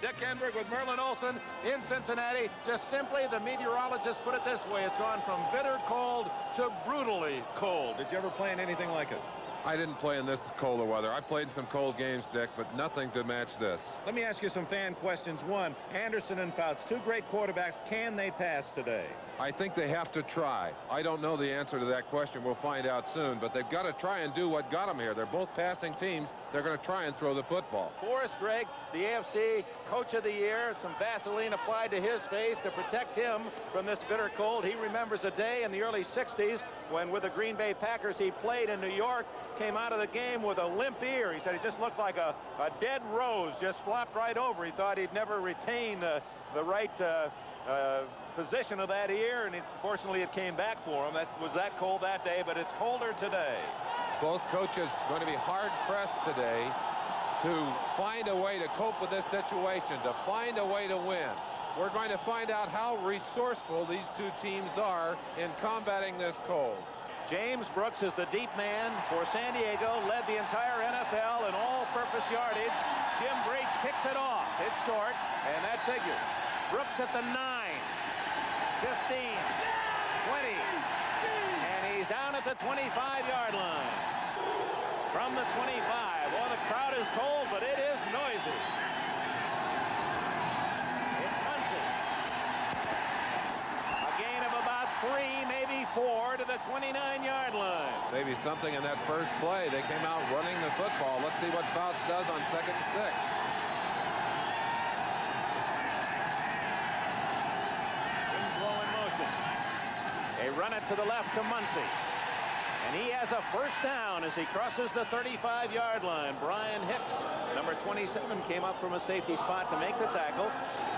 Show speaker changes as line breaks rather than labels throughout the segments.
Dick Enberg with Merlin Olsen in Cincinnati. Just simply, the meteorologist put it this way. It's gone from bitter cold to brutally cold. Did you ever play in anything like it?
I didn't play in this colder weather. I played in some cold games, Dick, but nothing to match this.
Let me ask you some fan questions. One, Anderson and Fouts, two great quarterbacks. Can they pass today?
I think they have to try. I don't know the answer to that question. We'll find out soon, but they've got to try and do what got them here. They're both passing teams. They're going to try and throw the football.
Forrest Gregg, the AFC Coach of the Year, some Vaseline applied to his face to protect him from this bitter cold. He remembers a day in the early 60s when with the Green Bay Packers he played in New York came out of the game with a limp ear. He said he just looked like a, a dead rose, just flopped right over. He thought he'd never retain uh, the right uh, uh, position of that ear, and fortunately it came back for him. That was that cold that day, but it's colder today.
Both coaches going to be hard pressed today to find a way to cope with this situation, to find a way to win. We're going to find out how resourceful these two teams are in combating this cold.
James Brooks is the deep man for San Diego, led the entire NFL in all-purpose yardage. Jim Breech kicks it off. It's short, and that figures. Brooks at the 9, 15, 20, and he's down at the 25-yard line. From the 25, well, the crowd is cold, but it is noisy. a gain of about three maybe four to the 29-yard line.
Maybe something in that first play. They came out running the football. Let's see what Fouts does on second and six.
Winslow in motion. They run it to the left to Muncie. And he has a first down as he crosses the 35-yard line. Brian Hicks, number 27, came up from a safety spot to make the tackle.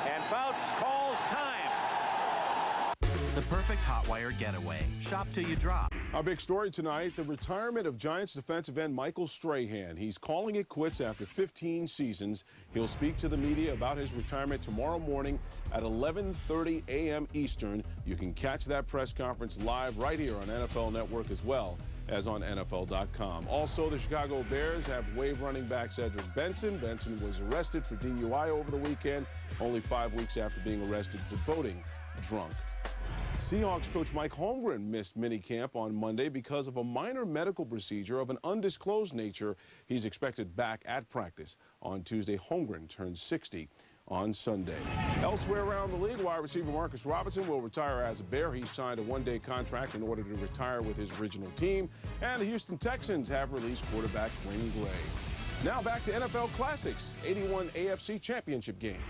And Fouts calls time.
The perfect hot wire getaway. Shop till you drop.
Our big story tonight, the retirement of Giants defensive end Michael Strahan. He's calling it quits after 15 seasons. He'll speak to the media about his retirement tomorrow morning at 11:30 a.m. Eastern. You can catch that press conference live right here on NFL Network as well as on NFL.com. Also, the Chicago Bears have waived running back Cedric Benson. Benson was arrested for DUI over the weekend, only five weeks after being arrested for boating drunk. Seahawks coach Mike Holmgren missed minicamp on Monday because of a minor medical procedure of an undisclosed nature. He's expected back at practice. On Tuesday, Holmgren turns 60 on Sunday. Elsewhere around the league, wide receiver Marcus Robinson will retire as a Bear. He signed a one-day contract in order to retire with his original team. And the Houston Texans have released quarterback Wayne Gray. Now back to NFL Classics, 81 AFC Championship game.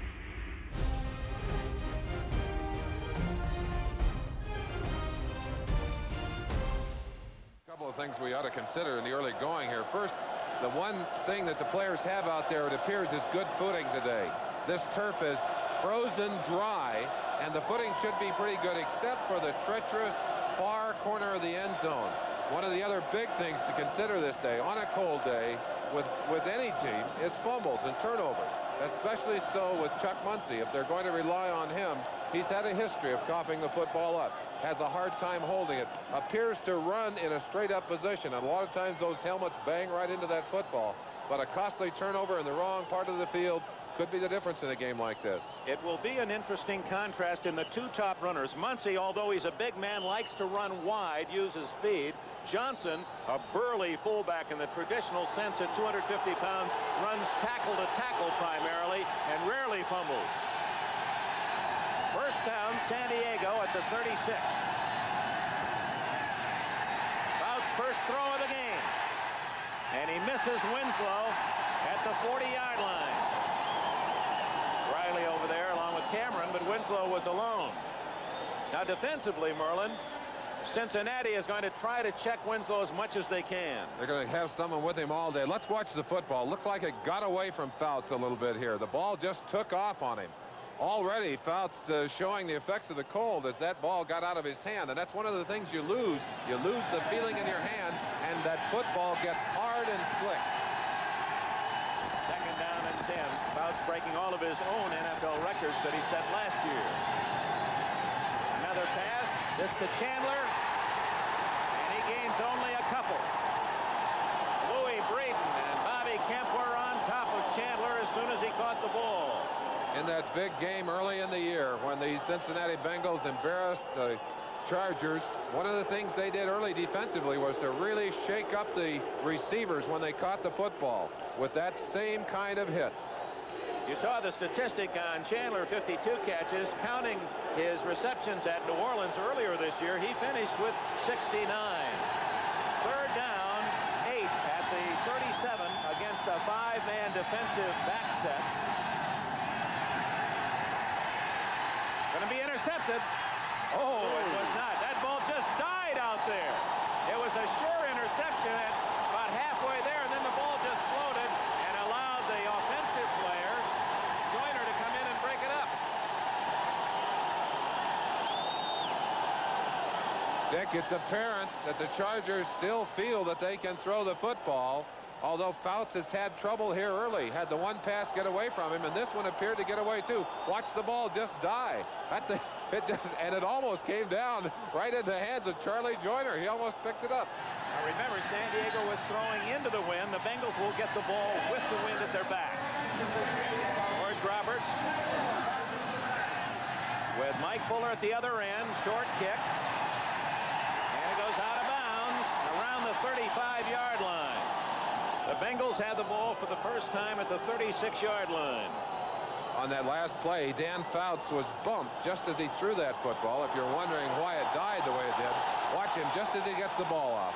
Things we ought to consider in the early going here. First, the one thing that the players have out there, it appears, is good footing today. This turf is frozen dry, and the footing should be pretty good, except for the treacherous far corner of the end zone. One of the other big things to consider this day, on a cold day, with, with any team, is fumbles and turnovers, especially so with Chuck Muncie. If they're going to rely on him, he's had a history of coughing the football up has a hard time holding it. Appears to run in a straight-up position. And a lot of times those helmets bang right into that football. But a costly turnover in the wrong part of the field could be the difference in a game like this.
It will be an interesting contrast in the two top runners. Muncie, although he's a big man, likes to run wide, uses speed. Johnson, a burly fullback in the traditional sense at 250 pounds, runs tackle to tackle primarily and rarely fumbles. First down, San Diego at the 36. Fouts first throw of the game. And he misses Winslow at the 40-yard line. Riley over there along with Cameron, but Winslow was alone. Now defensively, Merlin, Cincinnati is going to try to check Winslow as much as they can.
They're going to have someone with him all day. Let's watch the football. Looked like it got away from Fouts a little bit here. The ball just took off on him. Already, Fouts uh, showing the effects of the cold as that ball got out of his hand. And that's one of the things you lose. You lose the feeling in your hand, and that football gets hard and slick.
Second down and 10. Fouts breaking all of his own NFL records that he set last year. Another pass. This to Chandler. And he gains only a couple. Louis Breeden and Bobby Kemp were on top of Chandler as soon as he caught the ball.
in that big game early in the year when the Cincinnati Bengals embarrassed the Chargers. One of the things they did early defensively was to really shake up the receivers when they caught the football with that same kind of hits.
You saw the statistic on Chandler, 52 catches, counting his receptions at New Orleans earlier this year. He finished with 69. Third down, eight at the 37 against a five-man defensive back set. Going to be intercepted. Oh, it was not. That ball just died out there. It was a sure interception at about halfway there, and then the ball just floated and allowed the offensive player, Joiner, to come in and break it up.
Dick, it's apparent that the Chargers still feel that they can throw the football, although Fouts has had trouble here early. Had the one pass get away from him, and this one appeared to get away too. Watch the ball just die. The, it just, and it almost came down right in the hands of Charlie Joiner. He almost picked it up.
Now remember, San Diego was throwing into the wind. The Bengals will get the ball with the wind at their back. George Roberts with Mike Fuller at the other end. Short kick. And it goes out of bounds around the 35-yard line. The Bengals had the ball for the first time at the 36-yard line.
On that last play, Dan Fouts was bumped just as he threw that football. If you're wondering why it died the way it did, watch him just as he gets the ball off.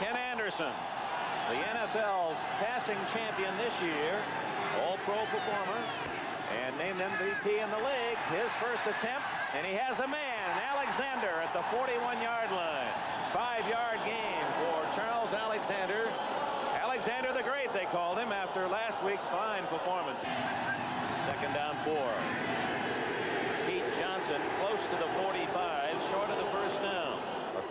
Ken Anderson, the NFL passing champion this year, all-pro performer, and named MVP in the league. His first attempt, and he has a man, Alexander, at the 41-yard line. Five-yard game for Charles Alexander. Alexander the Great, they called him after last week's fine performance. Second down four. Pete Johnson close to the 45, short of the first down.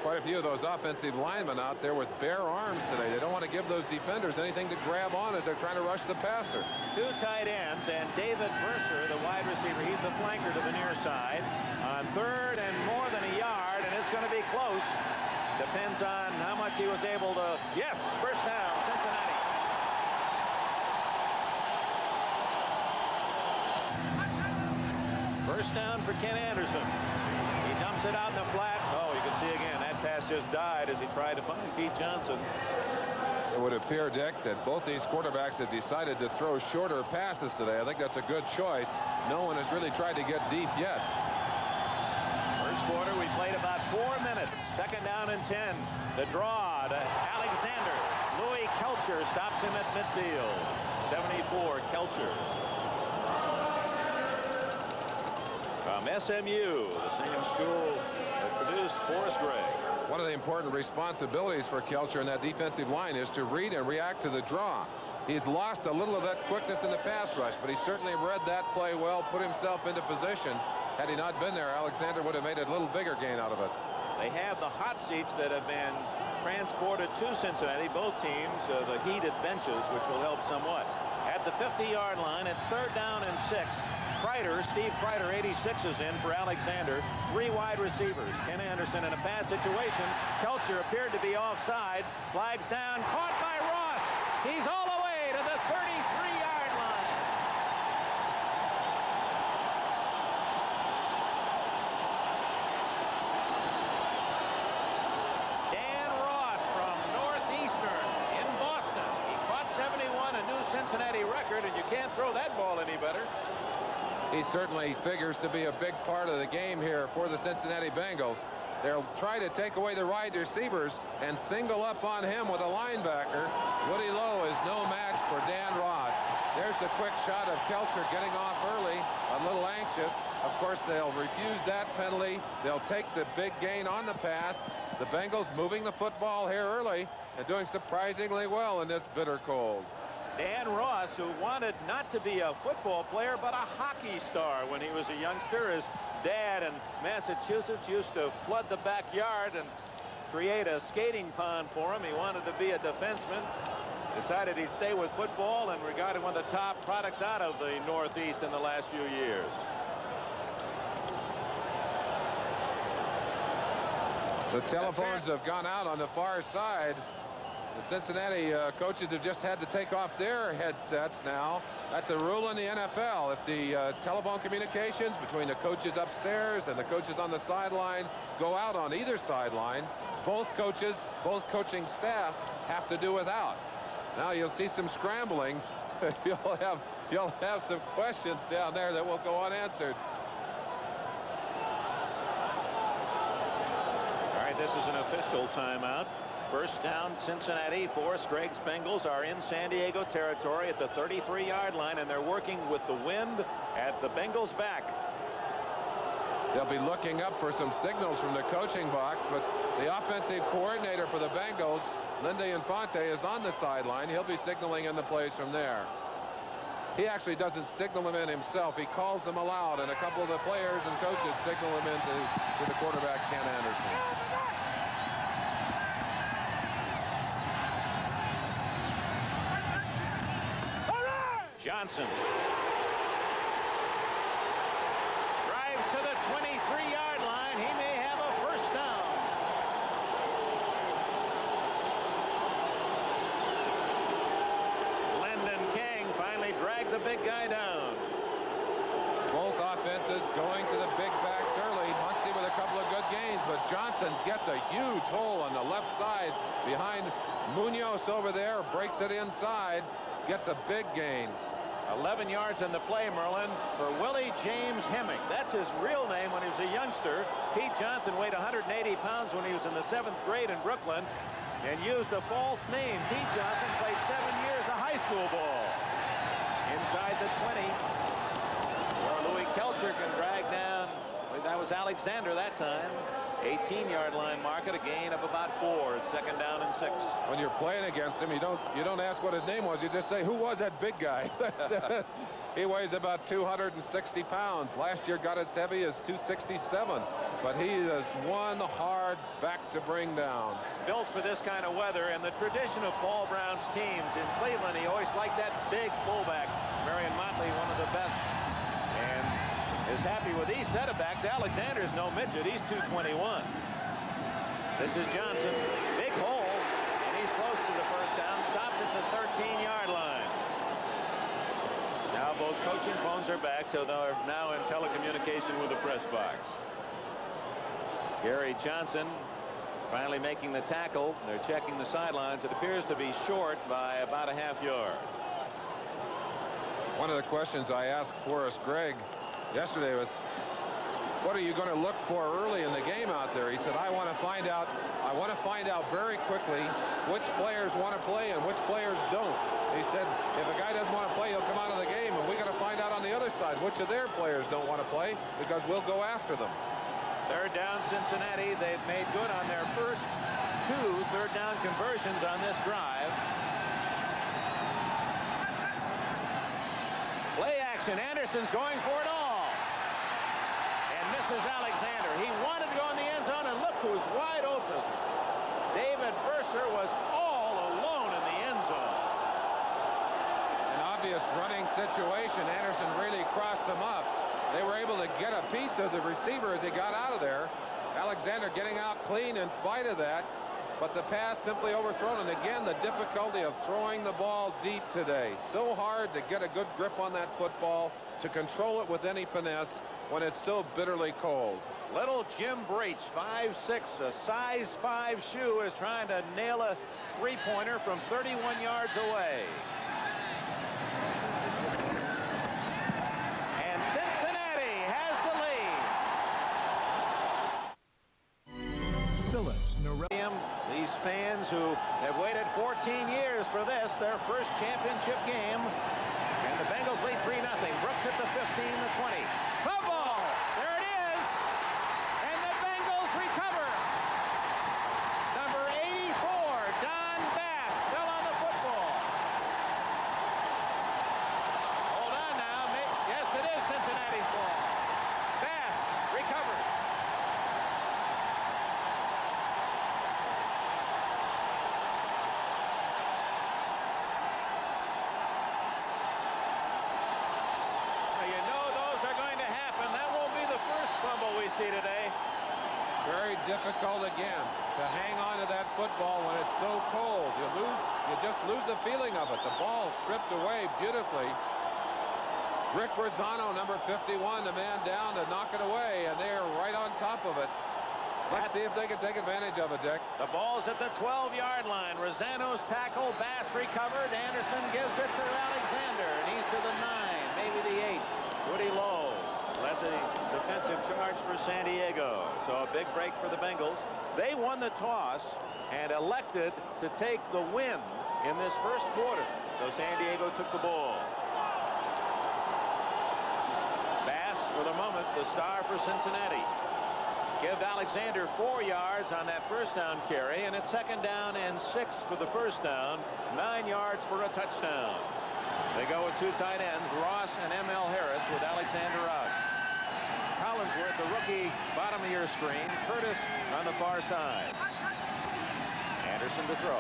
Quite a few of those offensive linemen out there with bare arms today. They don't want to give those defenders anything to grab on as they're trying to rush the passer.
Two tight ends and David Verser, the wide receiver. He's the flanker to the near side. On third and more than a yard, and it's going to be close. Depends on how much he was able to. Yes, first down, Cincinnati. First down for Ken Anderson. He dumps it out in the flat. Oh, you can see again, that pass just died as he tried to find Pete Johnson.
It would appear, Dick, that both these quarterbacks have decided to throw shorter passes today. I think that's a good choice. No one has really tried to get deep yet.
First quarter, we played about four minutes. Second down and 10. The draw to Alexander. Louie Kelcher stops him at midfield. 74, Kelcher. From SMU, the same school that produced Forrest Gregg.
One of the important responsibilities for Kelcher in that defensive line is to read and react to the draw. He's lost a little of that quickness in the pass rush, but he certainly read that play well, put himself into position. Had he not been there, Alexander would have made a little bigger gain out of it.
They have the hot seats that have been transported to Cincinnati, both teams, uh, the heated benches, which will help somewhat. At the 50-yard line, it's third down and six. Kreider, Steve Kreider, 86 is in for Alexander. Three wide receivers. Ken Anderson in a pass situation. Kelcher appeared to be offside. Flags down. Caught by Ross. He's all the way to the 33-yard line. Dan Ross from Northeastern in Boston. He caught 71, a new Cincinnati record, and you can't throw that ball any better.
He certainly figures to be a big part of the game here for the Cincinnati Bengals. They'll try to take away the wide receivers and single up on him with a linebacker. Woody Lowe is no match for Dan Ross. There's the quick shot of Kelcher getting off early, a little anxious. Of course, they'll refuse that penalty. They'll take the big gain on the pass. The Bengals moving the football here early and doing surprisingly well in this bitter cold.
Dan Ross, who wanted not to be a football player, but a hockey star when he was a youngster. His dad in Massachusetts used to flood the backyard and create a skating pond for him. He wanted to be a defenseman. Decided he'd stay with football and regarded one of the top products out of the Northeast in the last few years.
The telephones have gone out on the far side. The Cincinnati uh, coaches have just had to take off their headsets now. That's a rule in the NFL. If the uh, telephone communications between the coaches upstairs and the coaches on the sideline go out on either sideline, both coaches, both coaching staffs have to do without. Now you'll see some scrambling. you'll have you'll have some questions down there that will go unanswered.
All right, this is an official timeout. First down, Cincinnati. Forrest Gregg's Bengals are in San Diego territory at the 33-yard line, and they're working with the wind at the Bengals' back.
They'll be looking up for some signals from the coaching box, but the offensive coordinator for the Bengals, Lindy Infante, is on the sideline. He'll be signaling in the plays from there. He actually doesn't signal them in himself. He calls them aloud, and a couple of the players and coaches signal them in to, to the quarterback, Ken Anderson.
Johnson. Drives to the 23-yard line. He may have a first down. Linden King finally dragged the big guy down.
Both offenses going to the big backs early. Muncie with a couple of good gains, but Johnson gets a huge hole on the left side behind Munoz over there, breaks it inside, gets a big gain.
11 yards in the play, Merlin, for Willie James Hemming. That's his real name when he was a youngster. Pete Johnson weighed 180 pounds when he was in the seventh grade in Brooklyn and used a false name. Pete Johnson played seven years of high school ball. Inside the 20. Or Louie Kelcher can drag down. That was Alexander that time. 18-yard line mark at a gain of about four. Second down and six.
When you're playing against him, you don't you don't ask what his name was. You just say, who was that big guy? he weighs about 260 pounds. Last year got as heavy as 267. But he is one hard back to bring down.
Built for this kind of weather and the tradition of Paul Brown's teams in Cleveland, he always liked that big fullback. Marion Motley, one of the best. Is happy with these set of backs. Alexander's no midget. He's 221. This is Johnson. Big hole. And he's close to the first down. Stopped at the 13-yard line. Now both coaching phones are back, so they're now in telecommunication with the press box. Gary Johnson finally making the tackle. They're checking the sidelines. It appears to be short by about a half yard.
One of the questions I asked Forrest Gregg yesterday was, what are you going to look for early in the game out there? He said, I want to find out, I want to find out very quickly which players want to play and which players don't. He said, if a guy doesn't want to play, he'll come out of the game, and we got to find out on the other side which of their players don't want to play because we'll go after them.
Third down Cincinnati. They've made good on their first two third down conversions on this drive. Play action. Anderson's going for it all. And misses Alexander. He wanted to go in the end zone, and look who's wide open. David Verser was all alone in the end zone.
An obvious running situation. Anderson really crossed him up. They were able to get a piece of the receiver as he got out of there. Alexander getting out clean in spite of that. But the pass simply overthrown. And again, the difficulty of throwing the ball deep today. So hard to get a good grip on that football, to control it with any finesse when it's so bitterly cold.
Little Jim Breech, 5'6", a size 5 shoe, is trying to nail a three-pointer from 31 yards away. And Cincinnati has the lead.
Phillips, Norelli.
These fans who have waited 14 years for this, their first championship game. And the Bengals lead 3-0. Brooks at the 15, the 20. Football! There it is! And the Bengals recover. Number 84, Don Bass, still on the football. Hold on now. May- Yes, it is Cincinnati's ball. Bass recovers.
was called again to hang on to that football when it's so cold. You lose, you just lose the feeling of it. The ball stripped away beautifully. Rick Razzano, number 51, the man down to knock it away, and they're right on top of it. Let's see if they can take advantage of it, Dick.
The ball's at the 12-yard line. Razzano's tackle. Bass recovered. Anderson gives it to Alexander. And he's to the 9, maybe the 8. Woody Lowe led the defensive charge for San Diego. So a big break for the Bengals. They won the toss and elected to take the win in this first quarter. So San Diego took the ball. Bass, for the moment, the star for Cincinnati. Give Alexander four yards on that first down carry, and it's second down and six for the first down, nine yards for a touchdown. They go with two tight ends, Ross and M.L. Harris with Alexander out. Collinsworth, the rookie, bottom of your screen. Curtis on the far side. Anderson to throw.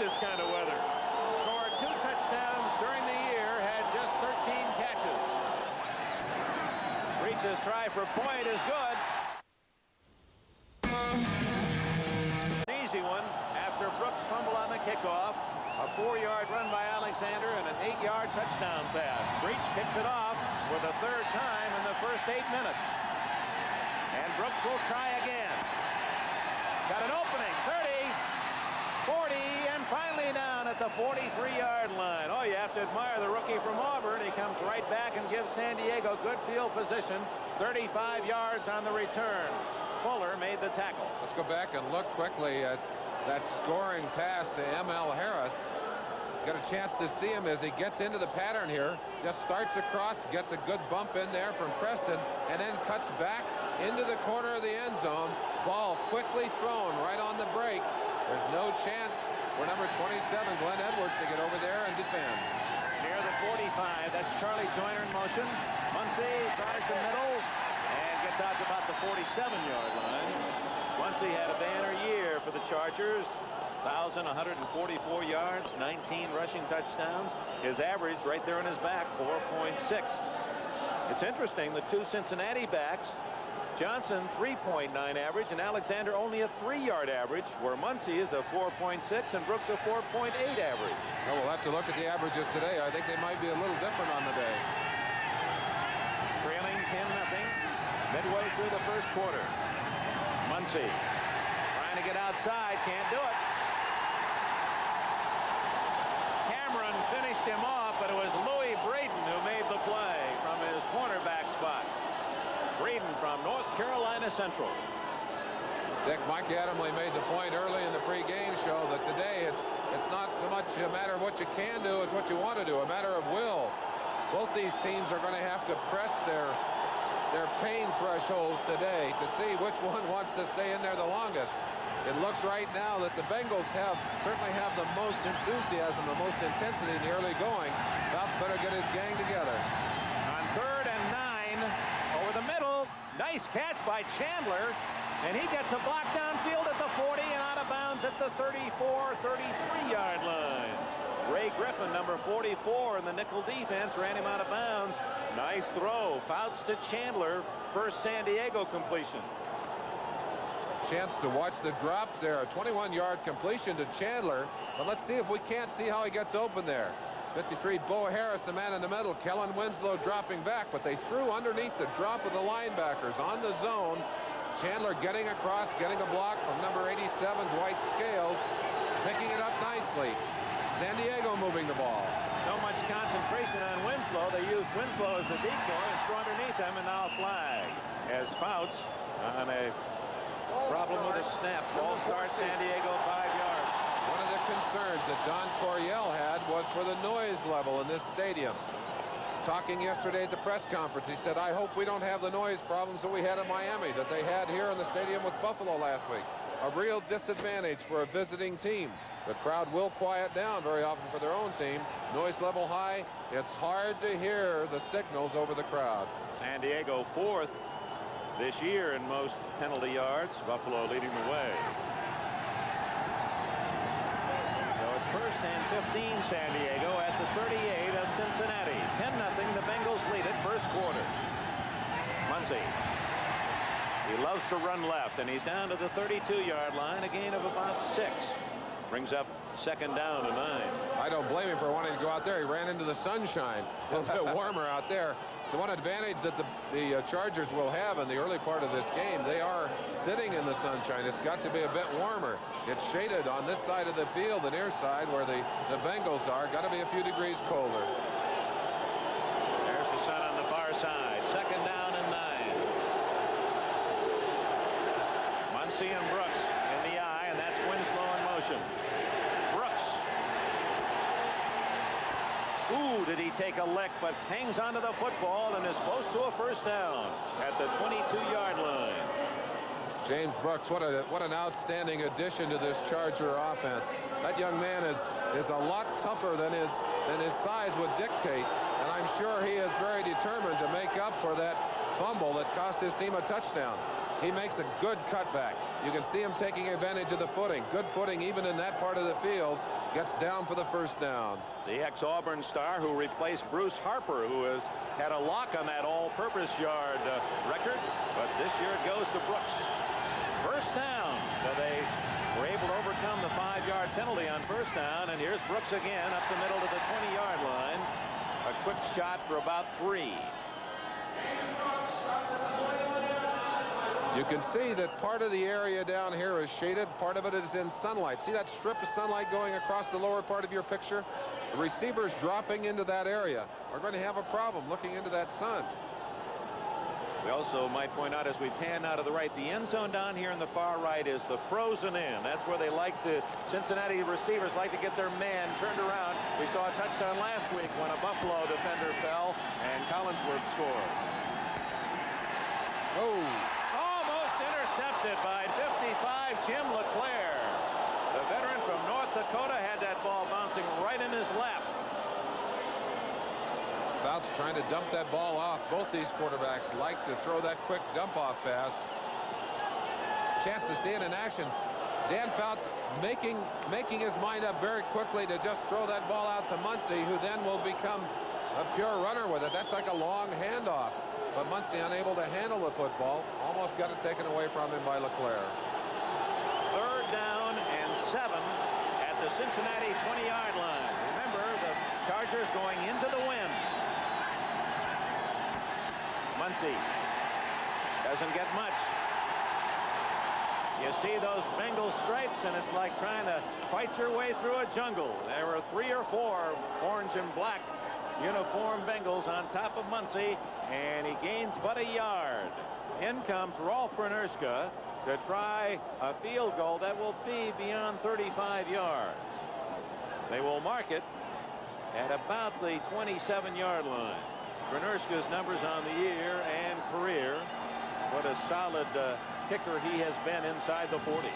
this kind of weather. Scored two touchdowns during the year, had just 13 catches. Reaches try for point is good. An easy one after Brooks fumble on the kickoff. A four-yard run by Alexander and an eight-yard touchdown pass. Breech kicks it off for the third time in the first eight minutes. And Brooks will try again. Got an opening. 30, 40, and finally down at the 43-yard line. Oh, you have to admire the rookie from Auburn. He comes right back and gives San Diego good field position. 35 yards on the return. Fuller made the tackle.
Let's go back and look quickly at that scoring pass to M.L. Harris. Got a chance to see him as he gets into the pattern here. Just starts across, gets a good bump in there from Preston, and then cuts back into the corner of the end zone. Ball quickly thrown right on the break. There's no chance for number 27, Glenn Edwards, to get over there and defend.
Near the 45, that's Charlie Joiner in motion. Muncie tries the middle gets about the 47-yard line. Muncie had a banner year for the Chargers. 1,144 yards, 19 rushing touchdowns. His average right there on his back, 4.6. It's interesting, the two Cincinnati backs Johnson 3.9 average and Alexander only a three-yard average where Muncie is a 4.6 and Brooks a 4.8 average.
Well, we'll have to look at the averages today. I think they might be a little different on the day.
Trailing 10 nothing midway through the first quarter. Muncie trying to get outside can't do it. Cameron finished him off but it was Louis Breeden who made the play from his cornerback spot. Breeden from North Carolina Central.
Dick, Mike Adamle made the point early in the pregame show that today it's it's not so much a matter of what you can do, it's what you want to do, a matter of will. Both these teams are going to have to press their their pain thresholds today to see which one wants to stay in there the longest. It looks right now that the Bengals have certainly have the most enthusiasm, the most intensity in the early going. Fouts better get his gang together.
On third and nine, over the middle. Nice catch by Chandler. And he gets a block downfield at the 40 and out of bounds at the 34, 33-yard line. Ray Griffin, number 44 in the nickel defense, ran him out of bounds. Nice throw. Fouts to Chandler. First San Diego completion.
Chance to watch the drops there. A 21-yard completion to Chandler. But let's see if we can't see how he gets open there. 53, Bo Harris, the man in the middle. Kellen Winslow dropping back, but they threw underneath the drop of the linebackers on the zone. Chandler getting across, getting a block from number 87, Dwight Scales, picking it up nicely. San Diego moving the ball.
So much concentration on Winslow. They used Winslow as the decoy and threw underneath him, and now a flag. As Fouts on a problem with a snap. Ball starts San Diego five yards.
One of the concerns that Don Coryell had was for the noise level in this stadium. Talking yesterday at the press conference, he said, I hope we don't have the noise problems that we had in Miami, that they had here in the stadium with Buffalo last week. a real disadvantage for a visiting team. The crowd will quiet down very often for their own team. Noise level high. It's hard to hear the signals over the crowd.
San Diego fourth this year in most penalty yards. Buffalo leading the way. So it's first and 15 San Diego at the 38 of Cincinnati. 10-0 the Bengals lead it first quarter. Muncie. He loves to run left and he's down to the 32-yard line a gain of about six. Brings up second down to nine.
I don't blame him for wanting to go out there. He ran into the sunshine. A little bit warmer out there. So one advantage that the, the uh, Chargers will have in the early part of this game, they are sitting in the sunshine. It's got to be a bit warmer. It's shaded on this side of the field, the near side where the, the Bengals are. Got to be a few degrees colder.
There's the sun on the far side. Second down and nine. Muncie and Brooks in the I, and that's Winslow in motion. Brooks. Ooh, did he take a lick, but hangs onto the football and is close to a first down at the 22-yard line.
James Brooks, what a what an outstanding addition to this Charger offense. That young man is is a lot tougher than his than his size would dictate, and I'm sure he is very determined to make up for that fumble that cost his team a touchdown. He makes a good cutback. You can see him taking advantage of the footing. Good footing even in that part of the field. Gets down for the first down.
The ex-Auburn star who replaced Bruce Harper, who has had a lock on that all-purpose yard uh, record, but this year it goes to Brooks. First down. So they were able to overcome the five-yard penalty on first down, and here's Brooks again up the middle to the 20-yard line. A quick shot for about three.
You can see that part of the area down here is shaded. Part of it is in sunlight. See that strip of sunlight going across the lower part of your picture? The receivers dropping into that area are going to have a problem looking into that sun.
We also might point out as we pan out of the right, the end zone down here in the far right is the frozen in. That's where they like to, Cincinnati receivers like to get their man turned around. We saw a touchdown last week when a Buffalo defender fell and Collinsworth scored.
Oh,
by 55 Jim LeClair. The veteran from North Dakota had that ball bouncing right in his lap.
Fouts trying to dump that ball off. Both these quarterbacks like to throw that quick dump off pass. Chance to see it in action. Dan Fouts making making his mind up very quickly to just throw that ball out to Muncie, who then will become a pure runner with it. That's like a long handoff. But Muncie unable to handle the football. Almost got it taken away from him by LeClair.
Third down and seven at the Cincinnati 20-yard line. Remember, the Chargers going into the wind. Muncie doesn't get much. You see those Bengal stripes, and it's like trying to fight your way through a jungle. There were three or four orange and black uniform Bengals on top of Muncie, and he gains but a yard. In comes Rolf Benirschke to try a field goal that will be beyond 35 yards. They will mark it at about the 27-yard line. Benirschke's numbers on the year and career. What a solid uh, kicker he has been inside the 40.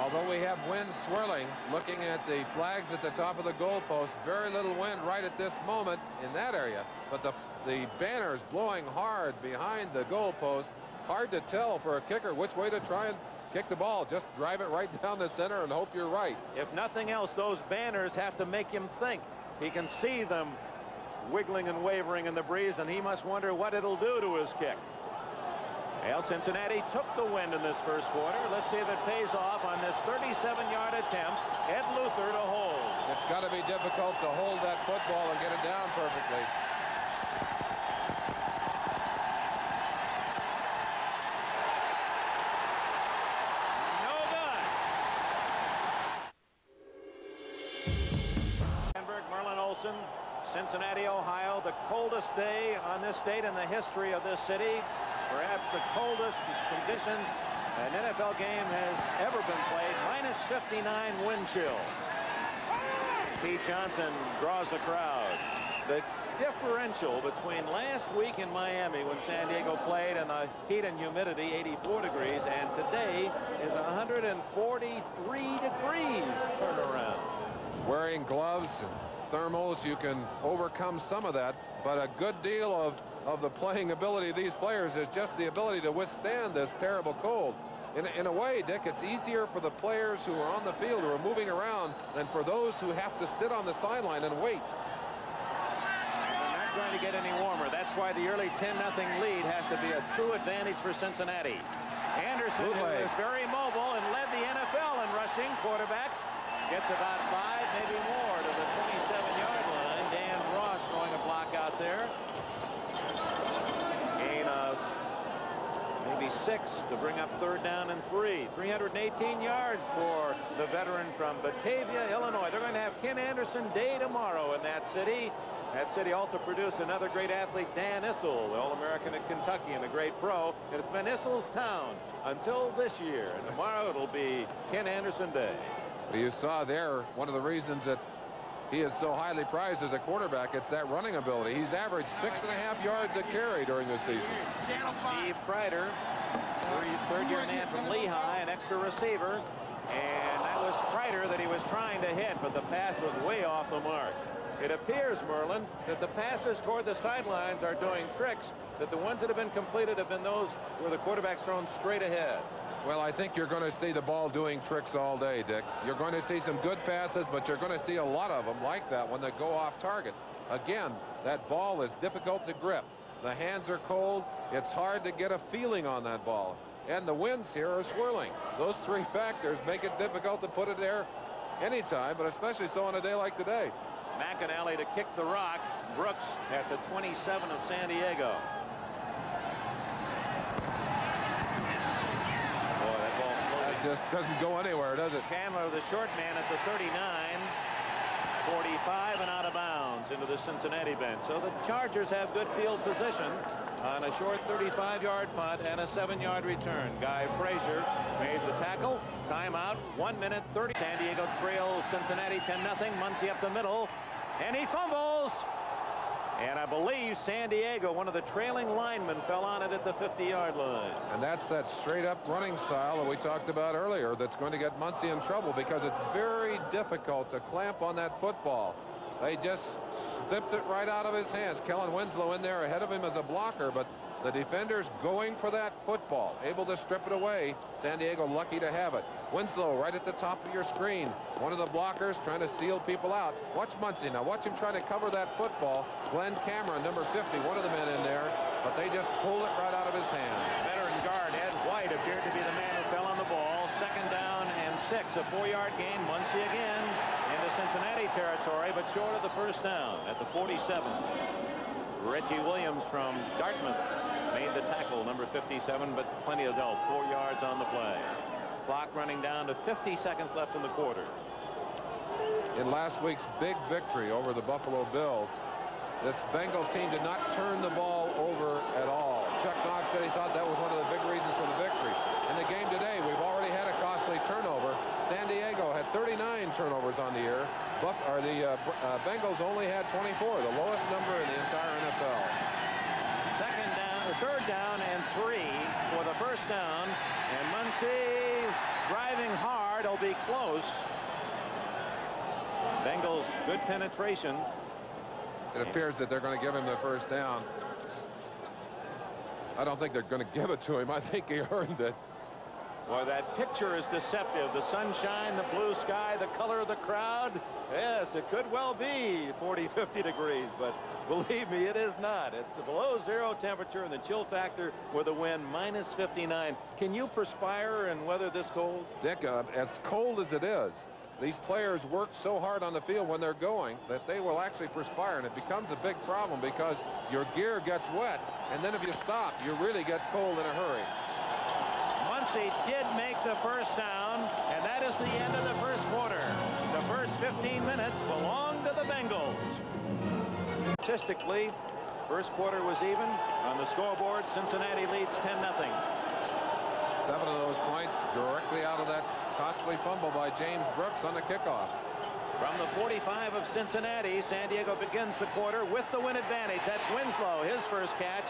Although we have wind swirling, looking at the flags at the top of the goalpost, very little wind right at this moment in that area. But the, the banners blowing hard behind the goalpost. Hard to tell for a kicker which way to try and kick the ball. Just drive it right down the center and hope you're right.
If nothing else, those banners have to make him think. He can see them wiggling and wavering in the breeze, and he must wonder what it'll do to his kick. Well, Cincinnati took the wind in this first quarter. Let's see if it pays off on this 37-yard attempt. Ed Luther to hold.
It's got to be difficult to hold that football and get it down perfectly.
No good. Merlin Olsen, Cincinnati, Ohio. The coldest day on this date in the history of this city. Perhaps the coldest conditions an NFL game has ever been played. Minus 59 wind chill. Pete Johnson draws a crowd. The differential between last week in Miami when San Diego played and the heat and humidity 84 degrees and today is 143 degrees turnaround.
Wearing gloves and thermals, you can overcome some of that, but a good deal of, of the playing ability of these players is just the ability to withstand this terrible cold. In, in a way, Dick, it's easier for the players who are on the field who are moving around than for those who have to sit on the sideline and wait.
They're not going to get any warmer. That's why the early 10-0 lead has to be a true advantage for Cincinnati. Anderson, who is very mobile and led the NFL in rushing quarterbacks, gets about five, maybe more, to the 27-yard Six to bring up third down and three. 318 yards for the veteran from Batavia, Illinois. They're going to have Ken Anderson Day tomorrow in that city. That city also produced another great athlete, Dan Issel, the All-American at Kentucky and a great pro. And it's been Issel's town until this year. And tomorrow it'll be Ken Anderson Day.
Well, you saw there one of the reasons that he is so highly prized as a quarterback. It's that running ability. He's averaged six and a half yards a carry during the season.
Steve Kreider, third year man from Lehigh, an extra receiver. And that was Kreider that he was trying to hit, but the pass was way off the mark. It appears, Merlin, that the passes toward the sidelines are doing tricks, that the ones that have been completed have been those where the quarterback's thrown straight ahead.
Well, I think you're going to see the ball doing tricks all day, Dick. You're going to see some good passes, but you're going to see a lot of them like that when they go off target. Again, that ball is difficult to grip. The hands are cold. It's hard to get a feeling on that ball. And the winds here are swirling. Those three factors make it difficult to put it there anytime, but especially so on a day like today.
McInally to kick the rock. Brooks at the 27 of San Diego. Boy, that ball
that just doesn't go anywhere, does it?
Chandler, the short man at the 39. 45 and out of bounds into the Cincinnati bench. So the Chargers have good field position on a short 35-yard punt and a seven-yard return. Guy Frazier made the tackle. Timeout. One minute 30. San Diego trails Cincinnati 10-0. Muncie up the middle. And he fumbles. And I believe San Diego, one of the trailing linemen, fell on it at the 50-yard line.
And that's that straight-up running style that we talked about earlier that's going to get Muncie in trouble because it's very difficult to clamp on that football. They just slipped it right out of his hands. Kellen Winslow in there ahead of him as a blocker, but the defenders going for that football, able to strip it away. San Diego lucky to have it. Winslow right at the top of your screen. One of the blockers trying to seal people out. Watch Muncie now. Watch him trying to cover that football. Glenn Cameron, number 50, one of the men in there, but they just pulled it right out of his hand.
Veteran guard Ed White appeared to be the man who fell on the ball. Second down and six, a four-yard gain. Muncie again into Cincinnati territory, but short of the first down at the 47. Reggie Williams from Dartmouth made the tackle, number 57, but plenty of help. Four yards on the play. Clock running down to 50 seconds left in the quarter.
In last week's big victory over the Buffalo Bills, this Bengal team did not turn the ball over at all. Chuck Knox said he thought that was one of the big reasons for the victory. In the game today, we've already had a costly turnover. San Diego had 39 turnovers on the year. Buff, or the uh, uh, Bengals only had 24, the lowest number in the entire NFL.
Second down, or third down and three for the first down. And Muncie driving hard. It'll be close. Bengals good penetration.
It appears that they're going to give him the first down. I don't think they're going to give it to him. I think he earned it.
Boy, that picture is deceptive. The sunshine, the blue sky, the color of the crowd. Yes, it could well be 40, 50 degrees, but believe me, it is not. It's below zero temperature and the chill factor with a wind minus 59. Can you perspire and weather this cold?
Dick, uh, as cold as it is, these players work so hard on the field when they're going that they will actually perspire, and it becomes a big problem because your gear gets wet, and then if you stop, you really get cold in a hurry.
Muncie did make the first down, and that is the end of the first quarter. The first 15 minutes belong to the Bengals. Statistically, first quarter was even. On the scoreboard, Cincinnati leads 10-0.
Seven of those points directly out of that costly fumble by James Brooks on the kickoff.
From the 45 of Cincinnati, San Diego begins the quarter with the win advantage. That's Winslow, his first catch,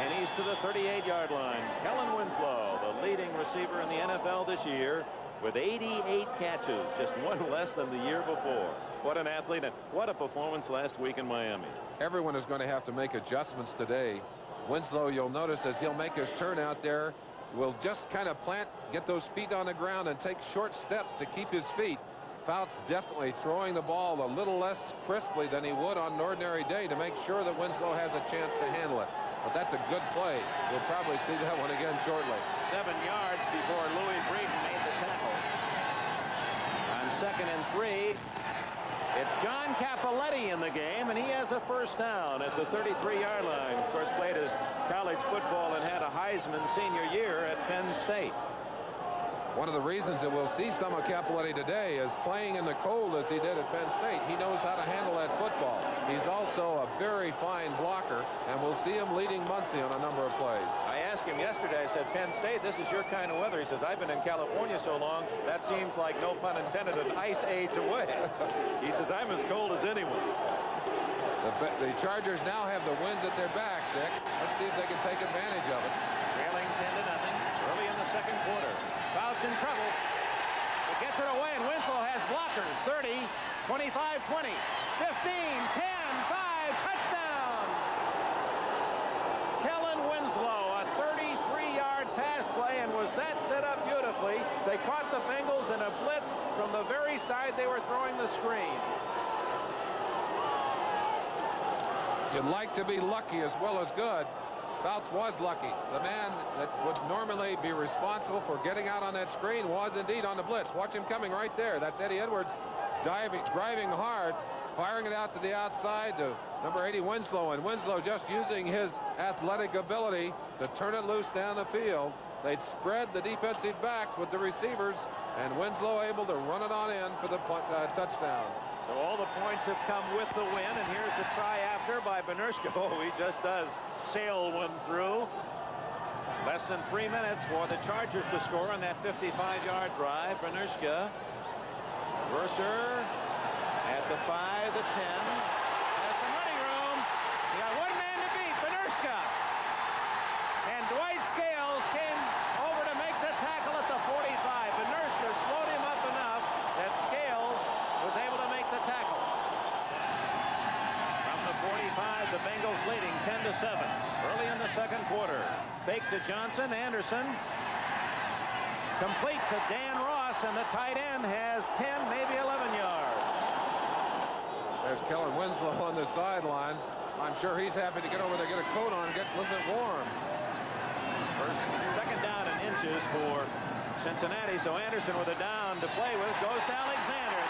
and he's to the 38-yard line. Kellen Winslow, the leading receiver in the NFL this year with 88 catches, just one less than the year before. What an athlete and what a performance last week in Miami.
Everyone is going to have to make adjustments today. Winslow, you'll notice as he'll make his turn out there, will just kind of plant, get those feet on the ground and take short steps to keep his feet. Fouts definitely throwing the ball a little less crisply than he would on an ordinary day to make sure that Winslow has a chance to handle it. But that's a good play. We'll probably see that one again shortly.
Seven yards before Louis Breeden made the tackle. On second and three, it's John Cappelletti in the game, and he has a first down at the 33-yard line. Of course, played his college football and had a Heisman senior year at Penn State.
One of the reasons that we'll see some of Cappelletti today is playing in the cold as he did at Penn State. He knows how to handle that football. He's also a very fine blocker, and we'll see him leading Muncie on a number of plays.
I asked him yesterday, I said, Penn State, this is your kind of weather. He says, I've been in California so long, that seems like, no pun intended, an ice age away. he says, I'm as cold as anyone.
The, the Chargers now have the winds at their back, Dick. Let's see if they can take advantage of it.
Trailing 10 to nothing early in the second quarter. Fouts in trouble. It gets it away, and Winslow has blockers. 30, 25, 20, 15, 10, 5, touchdown! Kellen Winslow, a 33-yard pass play, and was that set up beautifully. They caught the Bengals in a blitz from the very side they were throwing the screen.
You'd like to be lucky as well as good. Fouts was lucky. The man that would normally be responsible for getting out on that screen was indeed on the blitz. Watch him coming right there. That's Eddie Edwards diving, driving hard, firing it out to the outside to number 80 Winslow. And Winslow just using his athletic ability to turn it loose down the field. They'd spread the defensive backs with the receivers, and Winslow able to run it on in for the uh, touchdown.
So all the points have come with the win, and here's the try after by Benirschke. Oh, he just does sail one through. Less than three minutes for the Chargers to score on that 55-yard drive. Benirschke, Verser at the 5, the 10. Has some running room. He got one man to beat, Benirschke. And Dwight Scales came over to make the tackle at the 45. Benirschke slowed him up enough that Scales was able to make the tackle. From the 45, the Bengals leading 10 to 7 early in the second quarter. Fake to Johnson, Anderson. Complete to Dan Ross, and the tight end has 10, maybe 11 yards.
There's Kellen Winslow on the sideline. I'm sure he's happy to get over there, get a coat on, get a little bit warm.
Second down and inches for Cincinnati. So Anderson with a down to play with goes to Alexander.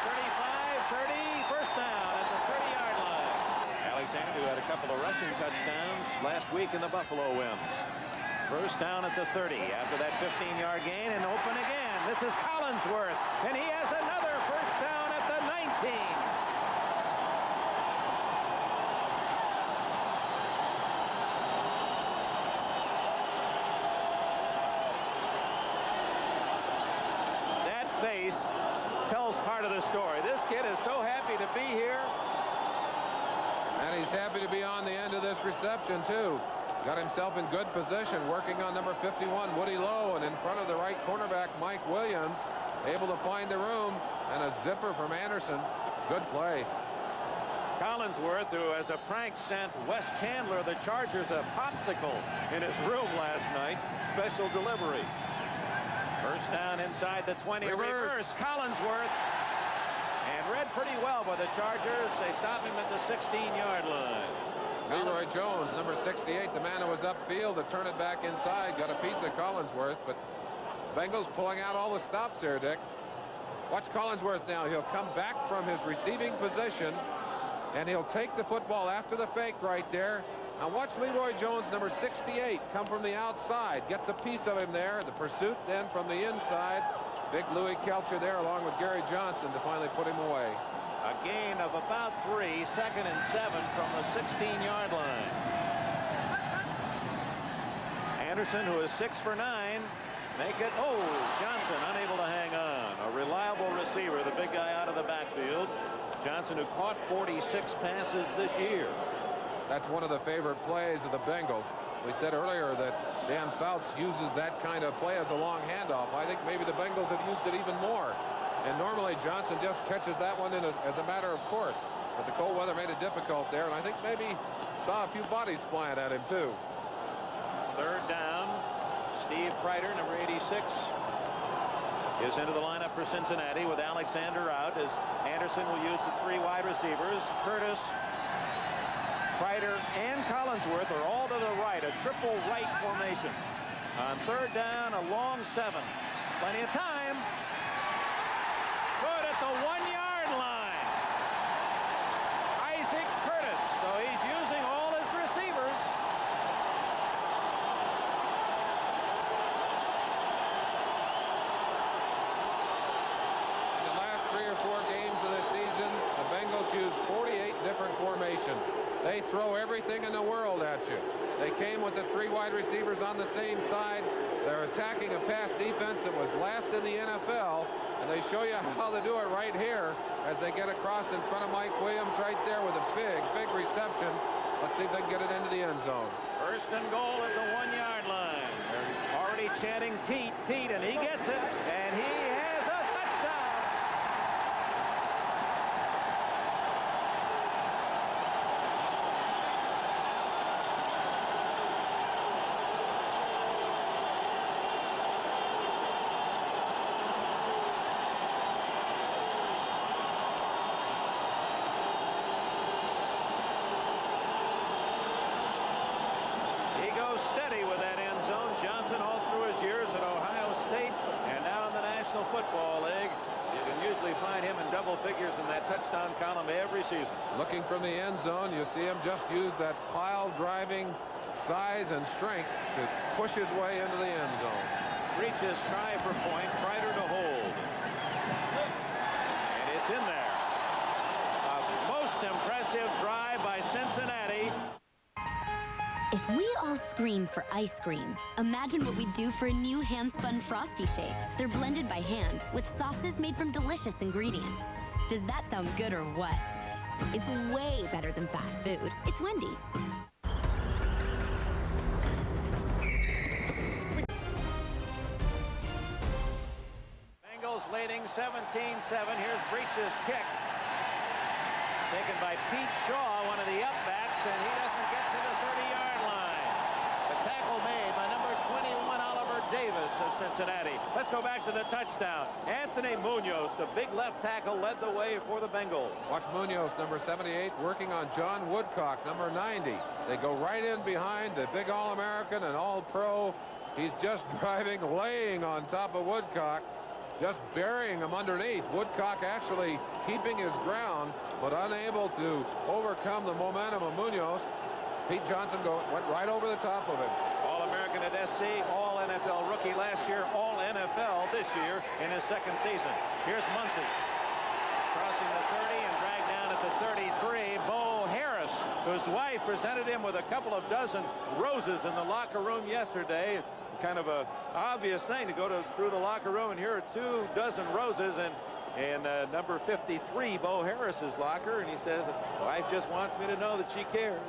35, 30, first down at the 30-yard line. Alexander who had a couple of rushing touchdowns last week in the Buffalo win. First down at the 30 after that 15-yard gain and open again. This is Collinsworth, and he has another first down at the 19. That face tells part of the story. This kid is so happy to be here.
And he's happy to be on the end of this reception, too. Got himself in good position, working on number 51, Woody Lowe, and in front of the right cornerback, Mike Williams, able to find the room, and a zipper from Anderson. Good play.
Collinsworth, who as a prank sent Wes Chandler, the Chargers, a popsicle in his room last night. Special delivery. First down inside the 20.
Reverse.
Reverse. Collinsworth. And read pretty well by the Chargers. They stop him at the 16-yard line.
Leroy Jones, number 68, the man who was upfield to turn it back inside, got a piece of Collinsworth, but Bengals pulling out all the stops here, Dick. Watch Collinsworth now. He'll come back from his receiving position, and he'll take the football after the fake right there. Now watch Leroy Jones, number 68, come from the outside. Gets a piece of him there. The pursuit then from the inside. Big Louie Kelcher there along with Gary Johnson to finally put him away.
A gain of about three, second and seven from the 16-yard line. Anderson, who is six for nine, make it. Oh, Johnson unable to hang on. A reliable receiver, the big guy out of the backfield. Johnson, who caught 46 passes this year.
That's one of the favorite plays of the Bengals. We said earlier that Dan Fouts uses that kind of play as a long handoff. I think maybe the Bengals have used it even more. And normally Johnson just catches that one in a, as a matter of course. But the cold weather made it difficult there, and I think maybe saw a few bodies flying at him, too.
Third down. Steve Kreider, number 86, is into the lineup for Cincinnati with Alexander out as Anderson will use the three wide receivers. Curtis, Kreider, and Collinsworth are all to the right, a triple right formation. On third down, a long seven. Plenty of time. The one-yard line. Isaac Curtis. So he's using all his receivers.
In the last three or four games of the season, the Bengals use 48 different formations. They throw everything in the world at you. They came with the three wide receivers on the same side. They're attacking a pass defense that was last in the NFL, and they show you how to do it right here as they get across in front of Mike Williams right there with a big, big reception. Let's see if they can get it into the end zone.
First and goal at the one-yard line. They're already chanting Pete, Pete, and he gets it, and he has a touchdown. He goes steady with that end zone. Johnson all through his years at Ohio State and now in the National Football League. You can usually find him in double figures in that touchdown column every season.
Looking from the end zone, you see him just use that pile driving size and strength to push his way into the end zone.
Reaches try for point. Kreider to hold. And it's in there. A most impressive drive by Cincinnati.
If we all scream for ice cream, imagine what we'd do for a new hand-spun Frosty shake. They're blended by hand with sauces made from delicious ingredients. Does that sound good or what? It's way better than fast food. It's Wendy's.
Bengals leading 17-7. Here's Breech's kick. Taken by Pete Shaw, one of the upbacks, and he doesn't get to the 30-yard line. The tackle made by number 21, Oliver Davis of Cincinnati. Let's go back to the touchdown. Anthony Munoz, the big left tackle, led the way for the Bengals.
Watch Munoz, number 78, working on John Woodcock, number 90. They go right in behind the big All-American and All-Pro. He's just driving, laying on top of Woodcock, just burying him underneath. Woodcock actually keeping his ground, but unable to overcome the momentum of Munoz. Pete Johnson go, went right over the top of him.
All-American at SC, All-NFL rookie last year, All-NFL this year in his second season. Here's Muncie. Crossing the 30 and dragged down at the 33. Bo Harris, whose wife presented him with a couple of dozen roses in the locker room yesterday. Kind of a obvious thing to go to through the locker room and here are two dozen roses and and uh, number 53 Bo Harris's locker and he says wife just wants me to know that she cares.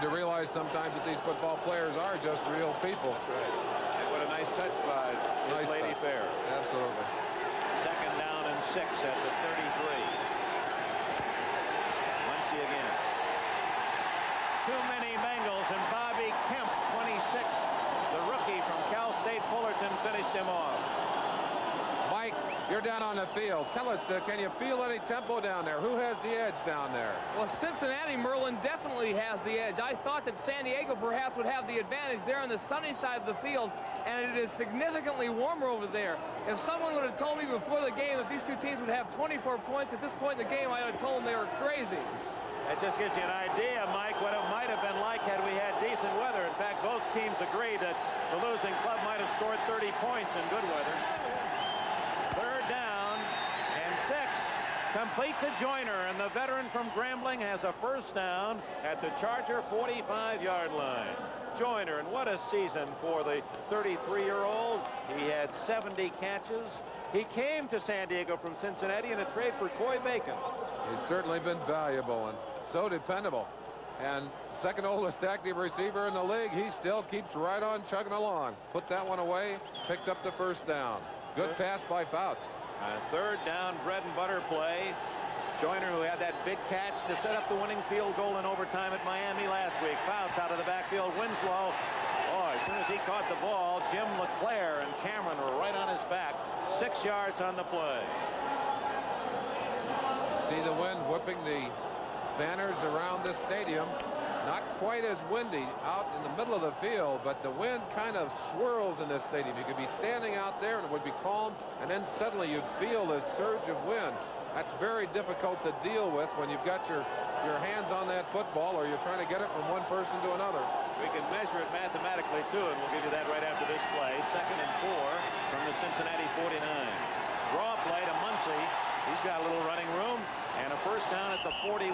Hard to realize sometimes that these football players are just real people.
And what a nice touch by
Nice
Lady
touch.
Fair.
Absolutely.
Second down and six at the 33. Muncie again. Too many Bengals and Bobby Kemp, 26. The rookie from Cal State Fullerton finished him off.
Mike, you're down on the field. Tell us, uh, can you feel any tempo down there? Who has the edge down there?
Well, Cincinnati, Merlin definitely has the edge. I thought that San Diego perhaps would have the advantage there on the sunny side of the field, and it is significantly warmer over there. If someone would have told me before the game that these two teams would have 24 points at this point in the game, I would have told them they were crazy.
That just gives you an idea, Mike, what it might have been like had we had decent weather. In fact, both teams agree that the losing club might have scored 30 points in good weather. Third down and six. Complete to Joiner, and the veteran from Grambling has a first down at the Charger 45-yard line. Joiner, and what a season for the 33-year-old. He had 70 catches. He came to San Diego from Cincinnati in a trade for Coy Bacon.
He's certainly been valuable, and So dependable. And second oldest active receiver in the league, he still keeps right on chugging along. Put that one away, picked up the first down. Good pass by Fouts.
A third down bread and butter play. Joiner who had that big catch to set up the winning field goal in overtime at Miami last week. Fouts out of the backfield. Winslow. Oh, as soon as he caught the ball, Jim LeClair and Cameron were right on his back. Six yards on the play.
See the wind whipping the banners around the stadium. Not quite as windy out in the middle of the field, but the wind kind of swirls in this stadium. You could be standing out there and it would be calm, and then suddenly you'd feel this surge of wind. That's very difficult to deal with when you've got your, your hands on that football or you're trying to get it from one person to another.
We can measure it mathematically, too, and we'll give you that right after this play. Second and four from the Cincinnati 49. Draw play to Muncie. He's got a little running room and a first down at the 41.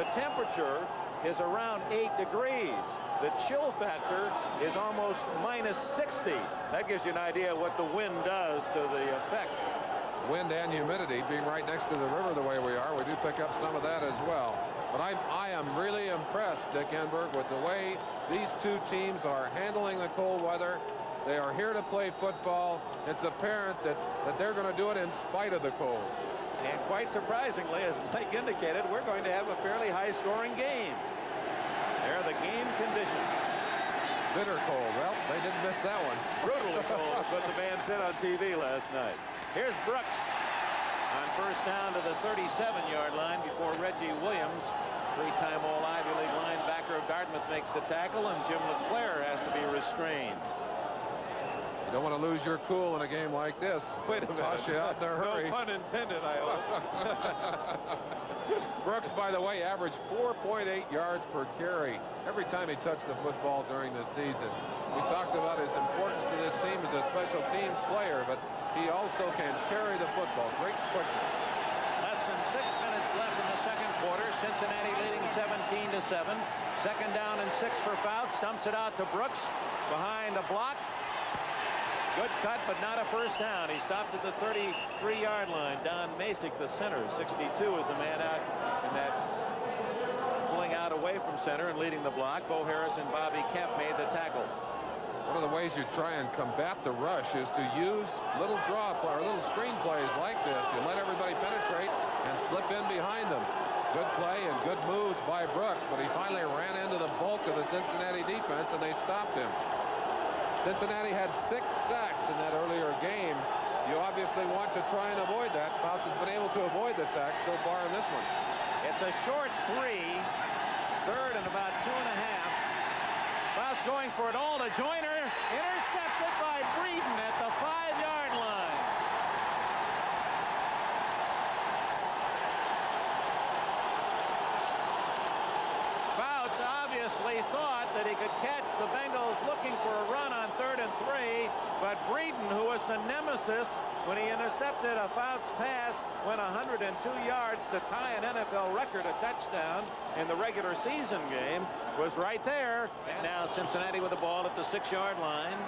The temperature is around 8 degrees. The chill factor is almost minus 60. That gives you an idea of what the wind does to the effect.
Wind and humidity being right next to the river the way we are, we do pick up some of that as well. But I, I am really impressed, Dick Enberg, with the way these two teams are handling the cold weather. They are here to play football. It's apparent that, that they're going to do it in spite of the cold.
And quite surprisingly, as Mike indicated, we're going to have a fairly high-scoring game. There are the game conditions.
Bitter cold. Well, they didn't miss that one.
Brutally cold is what the man said on TV last night. Here's Brooks on first down to the 37-yard line before Reggie Williams, three-time All-Ivy League linebacker of Dartmouth, makes the tackle, and Jim LeClair has to be restrained.
You don't want to lose your cool in a game like this.
Wait a minute.
Toss you out in a hurry.
No pun intended, I hope.
Brooks, by the way, averaged 4.8 yards per carry every time he touched the football during the season. We talked about his importance to this team as a special teams player, but he also can carry the football. Great quickness.
Less than six minutes left in the second quarter. Cincinnati leading 17 to 7. Second down and six for Fouts. Stumps it out to Brooks behind a block. Good cut, but not a first down. He stopped at the 33-yard line. Don Macek, the center, 62, is the man out in that pulling out away from center and leading the block. Bo Harris and Bobby Kemp made the tackle.
One of the ways you try and combat the rush is to use little draw play or little screen plays like this. You let everybody penetrate and slip in behind them. Good play and good moves by Brooks, but he finally ran into the bulk of the Cincinnati defense and they stopped him. Cincinnati had six sacks in that earlier game. You obviously want to try and avoid that. Fouts has been able to avoid the sack so far in this one.
It's a short three, third and about two and a half. Fouts going for it all to Joiner. Intercepted by Breeden at the five-yard line. Fouts thought that he could catch the Bengals looking for a run on third and three, but Breeden, who was the nemesis when he intercepted a Fouts pass, went 102 yards to tie an NFL record, a touchdown in the regular season game, was right there. Now Cincinnati with the ball at the six-yard line.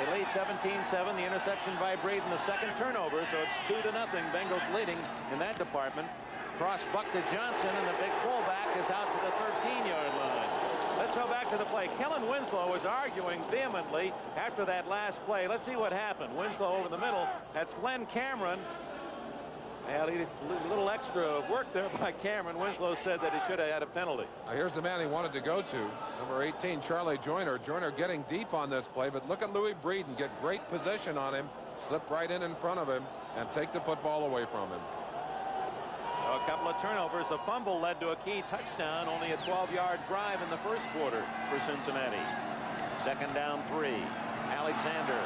They lead 17-7. The interception by Breeden, the second turnover, so it's two to nothing. Bengals leading in that department. Cross buck to Johnson, and the big fullback is out to the 13-yard line. Let's go back to the play. Kellen Winslow was arguing vehemently after that last play. Let's see what happened. Winslow over the middle. That's Glenn Cameron. Well, he did a little extra work there by Cameron. Winslow said that he should have had a penalty.
Now here's the man he wanted to go to. Number 18, Charlie Joiner. Joiner getting deep on this play, but look at Louis Breeden. Get great position on him. Slip right in in front of him and take the football away from him.
A couple of turnovers. A fumble led to a key touchdown. Only a 12-yard drive in the first quarter for Cincinnati. Second down three. Alexander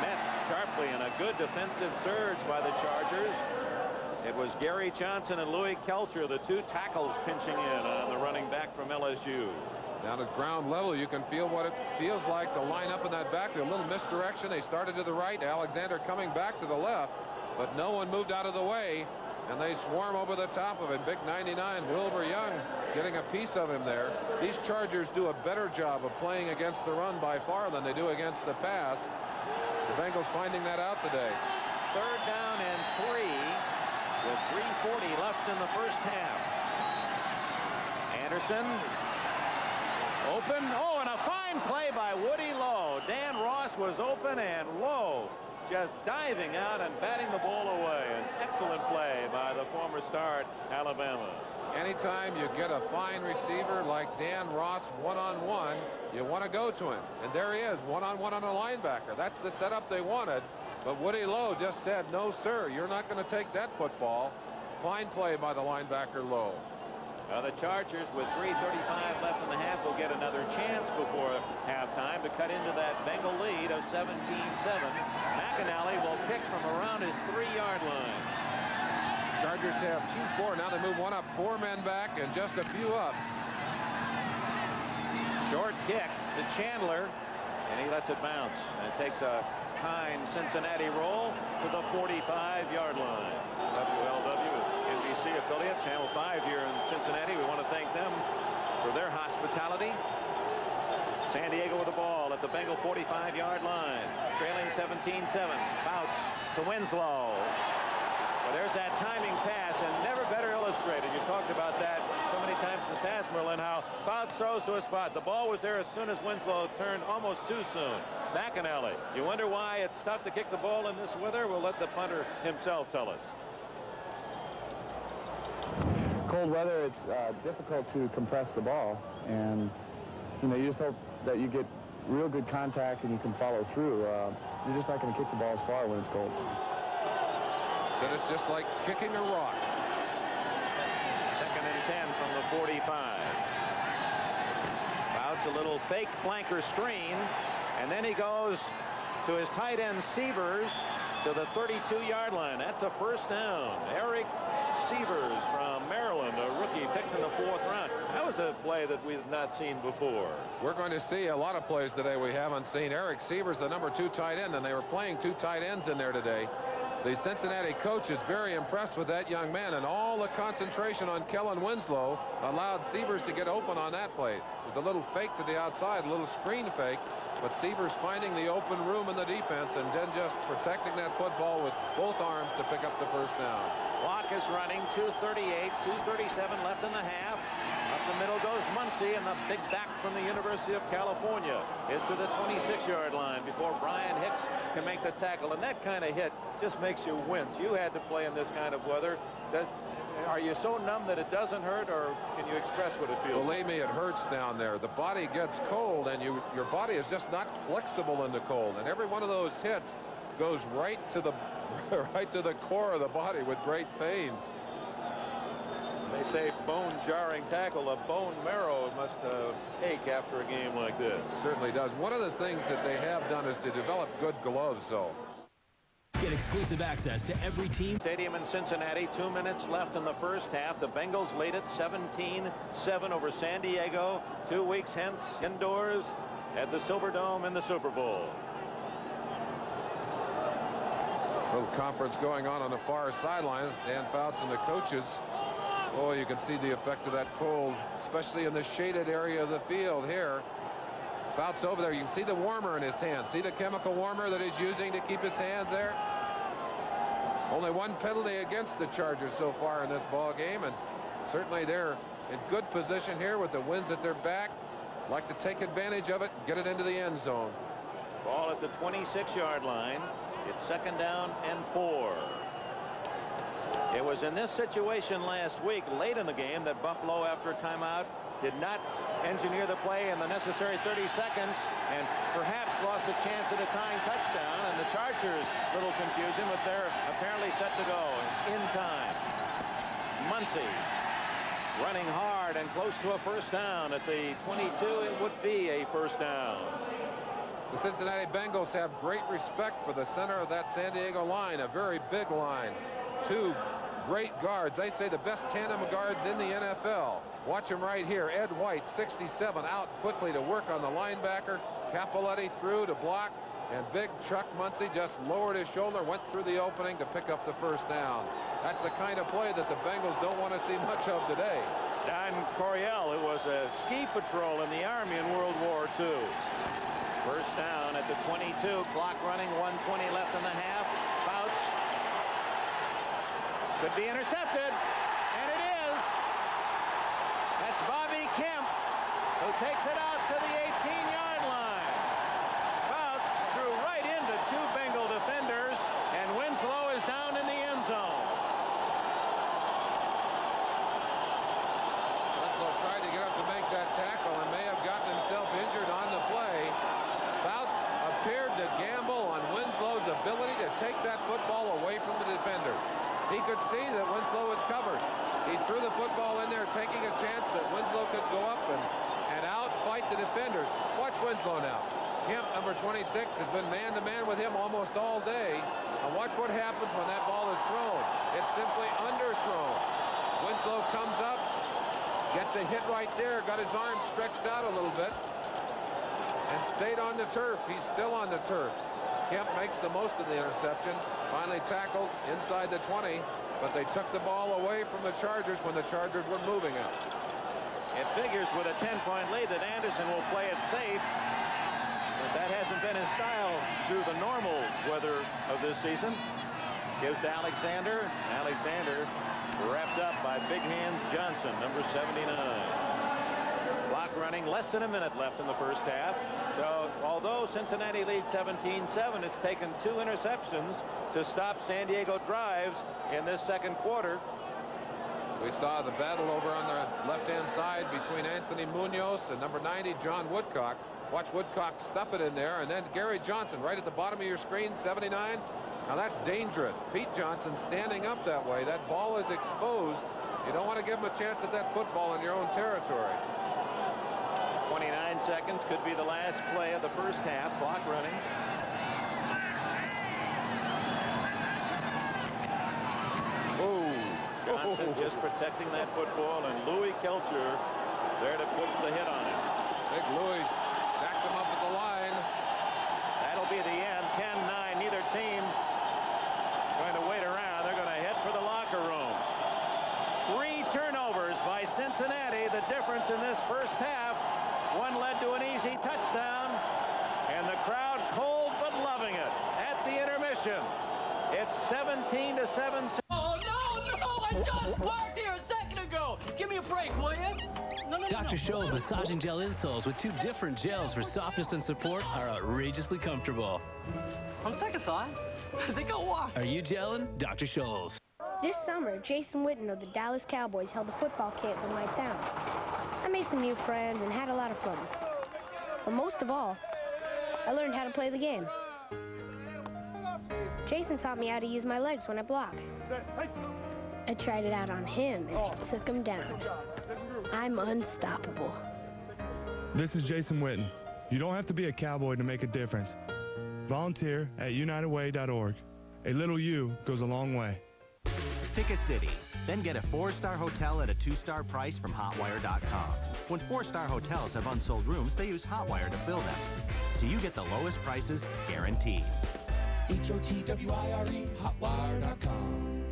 met sharply in a good defensive surge by the Chargers. It was Gary Johnson and Louie Kelcher, the two tackles pinching in on the running back from LSU.
Down at ground level, you can feel what it feels like to line up in that backfield. A little misdirection. They started to the right. Alexander coming back to the left, but no one moved out of the way and they swarm over the top of him. Big 99, Wilbur Young getting a piece of him there. These Chargers do a better job of playing against the run by far than they do against the pass. The Bengals finding that out today.
Third down and three with 3.40 left in the first half. Anderson. Open. Oh, and a fine play by Woody Lowe. Dan Ross was open and Lowe just diving out and batting the ball away. An excellent play by the former star at Alabama.
Anytime you get a fine receiver like Dan Ross one-on-one, -on -one, you want to go to him. And there he is, one-on-one -on, -one on a linebacker. That's the setup they wanted. But Woody Lowe just said, no, sir, you're not going to take that football. Fine play by the linebacker Lowe.
Well, the Chargers, with 3.35 left in the half, will get another chance before halftime to cut into that Bengal lead of 17-7. McInally will kick from around his three-yard line.
Chargers have 2-4. Now they move one up, four men back, and just a few up.
Short kick to Chandler, and he lets it bounce. And it takes a kind Cincinnati roll to the 45-yard line. NBC affiliate, Channel 5 here in Cincinnati. We want to thank them for their hospitality. San Diego with the ball at the Bengal 45-yard line. Trailing 17-7. Bounce to Winslow. Well, there's that timing pass, and never better illustrated. You talked about that so many times in the past, Merlin, how Fouts throws to a spot. The ball was there as soon as Winslow turned almost too soon. McInally. You wonder why it's tough to kick the ball in this weather? We'll let the punter himself tell us
cold weather, it's uh, difficult to compress the ball. And, you know, you just hope that you get real good contact and you can follow through. Uh, you're just not going to kick the ball as far when it's cold.
Said it's just like kicking a rock.
Second and 10 from the 45. Fouts a little fake flanker screen. And then he goes to his tight end Sievers to the 32-yard line. That's a first down. Eric Sievers from Maryland, a rookie picked in the fourth round. That was a play that we've not seen before.
We're going to see a lot of plays today we haven't seen. Eric Sievers, the number two tight end, and they were playing two tight ends in there today. The Cincinnati coach is very impressed with that young man, and all the concentration on Kellen Winslow allowed Sievers to get open on that play. It was a little fake to the outside, a little screen fake, but Sievers finding the open room in the defense and then just protecting that football with both arms to pick up the first down.
Clock is running, 238, 237 left in the half. Up the middle goes Muncie, and the big back from the University of California is to the 26-yard line before Brian Hicks can make the tackle. And that kind of hit just makes you wince. You had to play in this kind of weather. That, are you so numb that it doesn't hurt, or can you express what it feels?
Believe me, it hurts down there. The body gets cold, and you your body is just not flexible in the cold. And every one of those hits goes right to the right to the core of the body with great pain.
They say bone jarring tackle. A bone marrow must uh, ache after a game like this.
Certainly does. One of the things that they have done is to develop good gloves, though.
Get exclusive access to every team.
Stadium in Cincinnati. Two minutes left in the first half. The Bengals lead it 17-7 over San Diego. Two weeks hence indoors at the Silverdome in the Super Bowl.
Little conference going on on the far sideline. Dan Fouts and the coaches. Oh, you can see the effect of that cold, especially in the shaded area of the field here. Fouts over there. You can see the warmer in his hands. See the chemical warmer that he's using to keep his hands there? Only one penalty against the Chargers so far in this ball game, and certainly they're in good position here with the winds at their back. Like to take advantage of it, get it into the end zone.
Ball at the 26-yard line. It's second down and four. It was in this situation last week, late in the game, that Buffalo, after a timeout, did not engineer the play in the necessary 30 seconds and perhaps lost a chance at a tying touchdown. And the Chargers, little confusion, but they're apparently set to go in time. Muncie running hard and close to a first down at the 22. It would be a first down.
The Cincinnati Bengals have great respect for the center of that San Diego line, a very big line. Two great guards. They say the best tandem guards in the NFL. Watch them right here. Ed White, 67, out quickly to work on the linebacker. Cappelletti through to block. And big Chuck Muncie just lowered his shoulder, went through the opening to pick up the first down. That's the kind of play that the Bengals don't want to see much of today.
Don Coryell, who was a ski patrol in the Army in World War II. First down at the 22. Clock running. 120 left in the half. Fouts. Could be intercepted. And it is. That's Bobby Kemp who takes it out to the 18-yard line. Fouts threw right into two Bengal defenders, and Winslow is down in the end zone.
Winslow tried to get up to make that tackle and may have gotten himself injured on the play. Fouts appeared to gamble on Winslow's ability to take that football away from the defender. He could see that Winslow was covered. He threw the football in there, taking a chance that Winslow could go up and, and out fight the defenders. Watch Winslow now. Kemp, number 26, has been man-to-man -man with him almost all day. And watch what happens when that ball is thrown. It's simply underthrown. Winslow comes up, gets a hit right there, got his arm stretched out a little bit, and stayed on the turf. He's still on the turf. Kemp makes the most of the interception, finally tackled inside the 20, but they took the ball away from the Chargers when the Chargers were moving it.
It figures with a 10-point lead that Anderson will play it safe. But that hasn't been his style through the normal weather of this season. Gives to Alexander. Alexander wrapped up by Big Hands Johnson, number 79. Clock running, less than a minute left in the first half. So although Cincinnati leads 17-7, it's taken two interceptions to stop San Diego drives in this second quarter.
We saw the battle over on the left-hand side between Anthony Munoz and number 90, John Woodcock. Watch Woodcock stuff it in there, and then Gary Johnson right at the bottom of your screen, 79. Now that's dangerous. Pete Johnson standing up that way. That ball is exposed. You don't want to give him a chance at that football in your own territory.
29 seconds could be the last play of the first half. Clock running. Oh, Johnson just protecting that football, and Louie Kelcher there to put the hit on him.
Big Louie backed him up at the line.
That'll be the end. 10-9. Neither team going to wait around. They're going to head for the locker room. Three turnovers by Cincinnati. The difference in this first half. One led to an easy touchdown. And the crowd cold but loving it at the intermission. It's 17 to 7.
Oh, no, no! I just parked here a second ago! Give me a break, will you? No, no,
Dr.
no.
Scholl's massaging gel insoles with two different gels for softness and support are outrageously comfortable.
On second thought, I think I'll walk.
Are you gelling? Dr. Scholl's.
This summer, Jason Witten of the Dallas Cowboys held a football camp in my town. I made some new friends and had a lot of fun. But most of all, I learned how to play the game. Jason taught me how to use my legs when I block. I tried it out on him and I took him down. I'm unstoppable.
This is Jason Witten. You don't have to be a cowboy to make a difference. Volunteer at unitedway.org. A little you goes a long way.
Pick a city, then get a four-star hotel at a two-star price from Hotwire.com. When four-star hotels have unsold rooms, they use Hotwire to fill them. So you get the lowest prices guaranteed.
H-O-T-W-I-R-E, hotwire.com.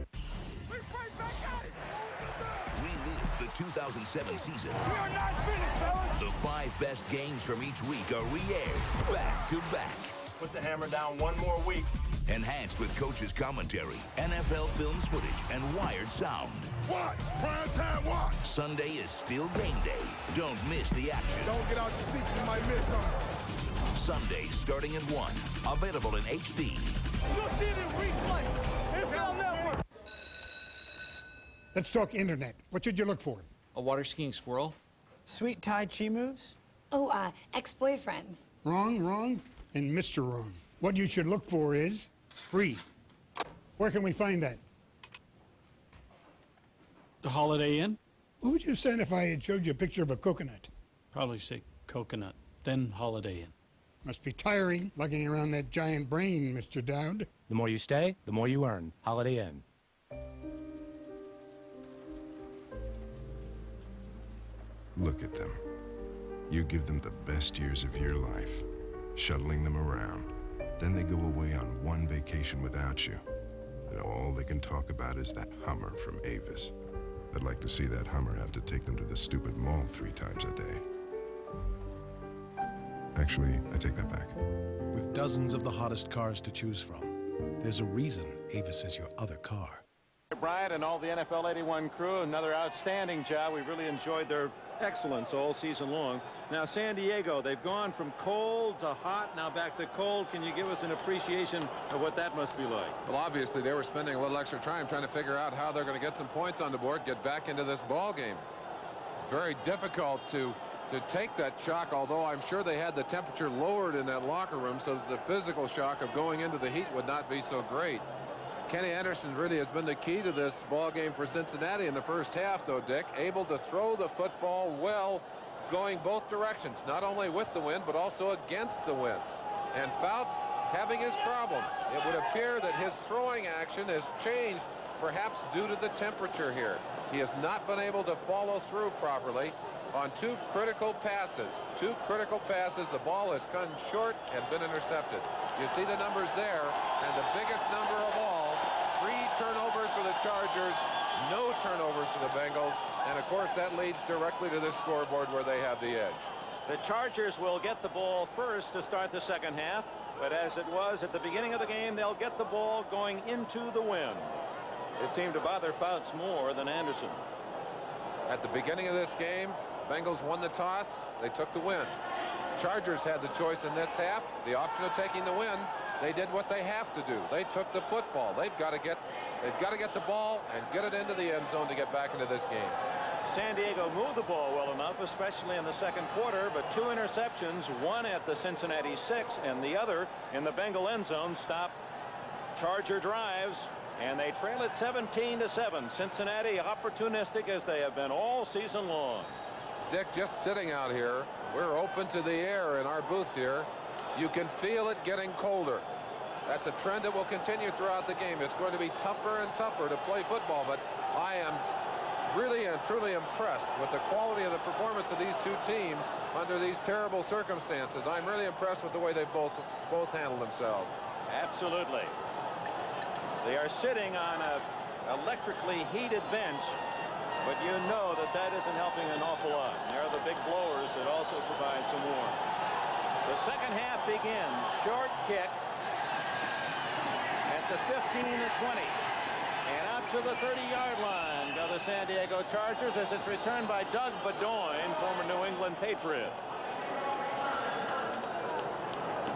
Relive the 2007 season.
We are not finished, fellas!
The five best games from each week are re-aired back to back.
Put the hammer down one more week.
Enhanced with coaches' commentary, NFL films footage, and wired sound.
What? Prime time what?
Sunday is still game day. Don't miss the action.
Don't get out your seat. You might miss something.
Sunday starting at 1. Available in HD.
You'll see it in replay. NFL Network.
Let's talk internet. What should you look for?
A water skiing squirrel.
Sweet Tai Chi moves?
Oh, uh, ex-boyfriends.
Wrong, wrong, and Mr. Wrong. What you should look for is free. Where can we find that?
The Holiday Inn?
What would you send if I had showed you a picture of a coconut?
Probably say coconut, then Holiday Inn.
Must be tiring lugging around that giant brain, Mr. Dowd.
The more you stay, the more you earn. Holiday Inn.
Look at them. You give them the best years of your life, shuttling them around. Then they go away on one vacation without you. And all they can talk about is that Hummer from Avis. I'd like to see that Hummer have to take them to the stupid mall three times a day. Actually, I take that back.
With dozens of the hottest cars to choose from, there's a reason Avis is your other car.
Bryant and all the NFL 81 crew, another outstanding job. We really enjoyed their excellence all season long. Now, San Diego, they've gone from cold to hot, now back to cold. Can you give us an appreciation of what that must be like?
Well, obviously, they were spending a little extra time trying to figure out how they're going to get some points on the board, get back into this ball game. Very difficult to to take that shock, although I'm sure they had the temperature lowered in that locker room so that the physical shock of going into the heat would not be so great. Kenny Anderson really has been the key to this ball game for Cincinnati in the first half, though, Dick. Able to throw the football well, going both directions, not only with the wind, but also against the wind. And Fouts having his problems. It would appear that his throwing action has changed, perhaps due to the temperature here. He has not been able to follow through properly on two critical passes. Two critical passes. The ball has come short and been intercepted. You see the numbers there, and the biggest number of all turnovers for the Chargers, no turnovers for the Bengals, and of course that leads directly to the scoreboard where they have the edge.
The Chargers will get the ball first to start the second half, but as it was at the beginning of the game, they'll get the ball going into the wind. It seemed to bother Fouts more than Anderson.
At the beginning of this game, Bengals won the toss. They took the win. Chargers had the choice in this half, the option of taking the win. They did what they have to do. They took the football. They've got to get they've got to get the ball and get it into the end zone to get back into this game.
San Diego moved the ball well enough, especially in the second quarter, but two interceptions, one at the Cincinnati six and the other in the Bengal end zone, stop Charger drives, and they trail it 17 to 7. Cincinnati opportunistic as they have been all season long.
Dick just sitting out here. We're open to the air in our booth here. You can feel it getting colder. That's a trend that will continue throughout the game. It's going to be tougher and tougher to play football, but I am really and truly impressed with the quality of the performance of these two teams under these terrible circumstances. I'm really impressed with the way they both both handled themselves.
Absolutely. They are sitting on a electrically heated bench, but you know that that isn't helping an awful lot. And there are the big blowers that also provide some warmth. The second half begins. Short kick the 15 to 20. And out to the 30-yard line go the San Diego Chargers as it's returned by Doug Beaudoin, former New England Patriot.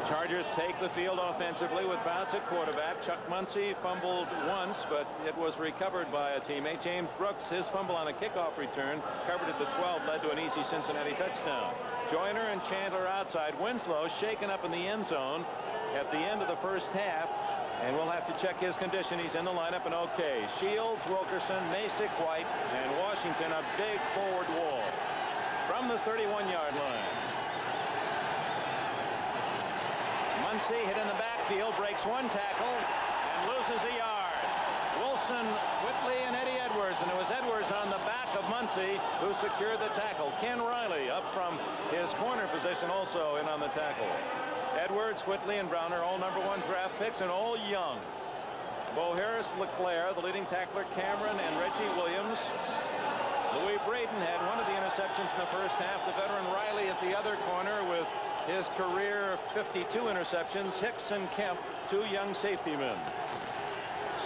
Chargers take the field offensively with Fouts at quarterback. Chuck Muncie fumbled once, but it was recovered by a teammate. James Brooks, his fumble on a kickoff return, covered at the 12, led to an easy Cincinnati touchdown. Joiner and Chandler outside. Winslow shaken up in the end zone at the end of the first half. And we'll have to check his condition. He's in the lineup and okay. Shields, Wilkerson, Macek, White, and Washington a big forward wall from the 31-yard line. Muncie hit in the backfield, breaks one tackle, and loses a yard. Wilson, Whitley, and Eddie Edwards, and it was Edwards on the back of Muncie who secured the tackle. Ken Riley up from his corner position also in on the tackle. Edwards, Whitley, and Browner all number one draft picks and all young. Bo Harris LeClair, the leading tackler, Cameron and Reggie Williams. Louis Breeden had one of the interceptions in the first half. The veteran Riley at the other corner with his career 52 interceptions. Hicks and Kemp, two young safety men.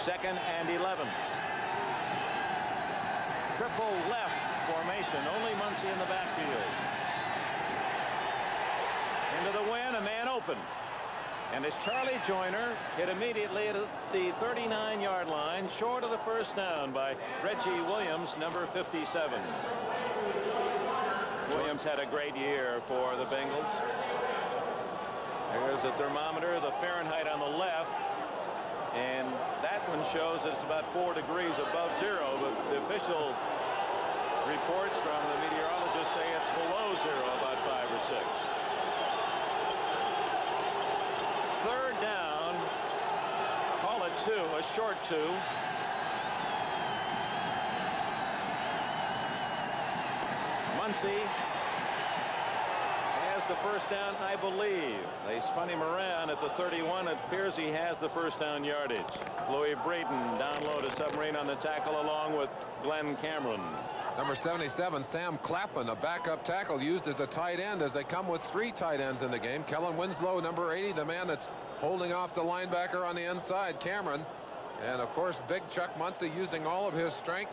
Second and 11. Triple left formation. Only Muncie in the backfield. Into the win, a man open. And as Charlie Joiner hit immediately at the 39-yard line, short of the first down by Reggie Williams, number 57. Williams had a great year for the Bengals. There's a thermometer, the Fahrenheit on the left. And that one shows it's about four degrees above zero, but the official reports from the meteorologists say it's below zero, about five or six. Third down, call it two, a short two. Muncie has the first down, I believe. They spun him around at the 31. It appears he has the first down yardage. Louis Breeden down low to submarine on the tackle along with Glenn Cameron.
Number 77, Sam Claphan, a backup tackle used as a tight end as they come with three tight ends in the game. Kellen Winslow, number 80, the man that's holding off the linebacker on the inside, Cameron. And, of course, big Chuck Muncie using all of his strength.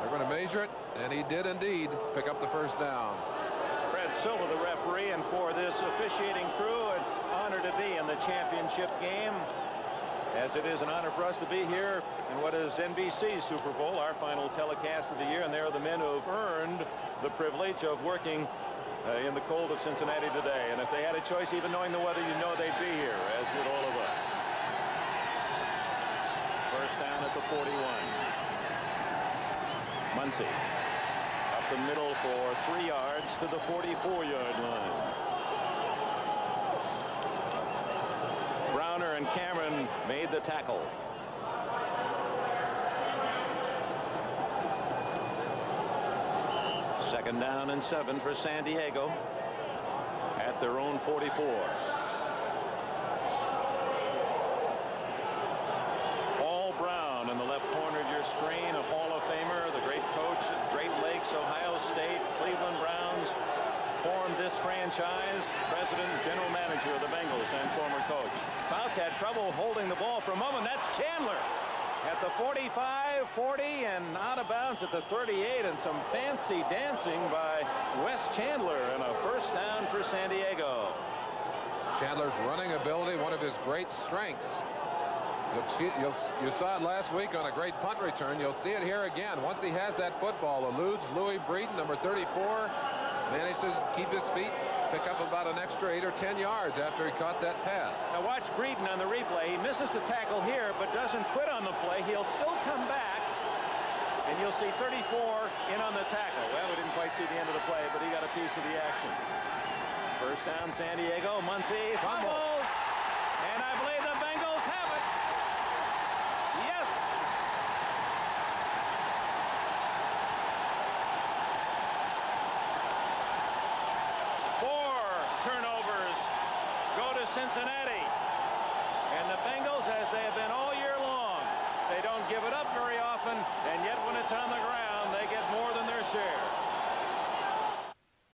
They're going to measure it, And he did indeed pick up the first down.
Fred Silva, the referee, and for this officiating crew, an honor to be in the championship game. As it is an honor for us to be here in what is NBC's Super Bowl, our final telecast of the year, and they are the men who have earned the privilege of working uh, in the cold of Cincinnati today. And if they had a choice, even knowing the weather, you know they'd be here, as would all of us. First down at the 41. Muncie up the middle for three yards to the 44-yard line. Browner and Cameron made the tackle. Second down and seven for San Diego at their own 44. Paul Brown in the left corner of your screen, a Hall of Famer, the great coach at Great Lakes, Ohio State, Cleveland Browns, formed this franchise, president general manager of the Bengals and former coach. Fouts had trouble holding the ball for a moment. That's Chandler at the 45, 40, and out of bounds at the 38, and some fancy dancing by Wes Chandler, and a first down for San Diego.
Chandler's running ability, one of his great strengths. You'll you'll, you saw it last week on a great punt return. You'll see it here again. Once he has that football, eludes Louis Breeden, number 34, manages to keep his feet, pick up about an extra eight or 10 yards after he caught that pass.
Now watch Breeden on the replay. He misses the tackle here, but doesn't quit on the play. He'll still come back. And you'll see 34 in on the tackle. Well, we didn't quite see the end of the play, but he got a piece of the action. First down, San Diego. Muncie fumbles. And I believe the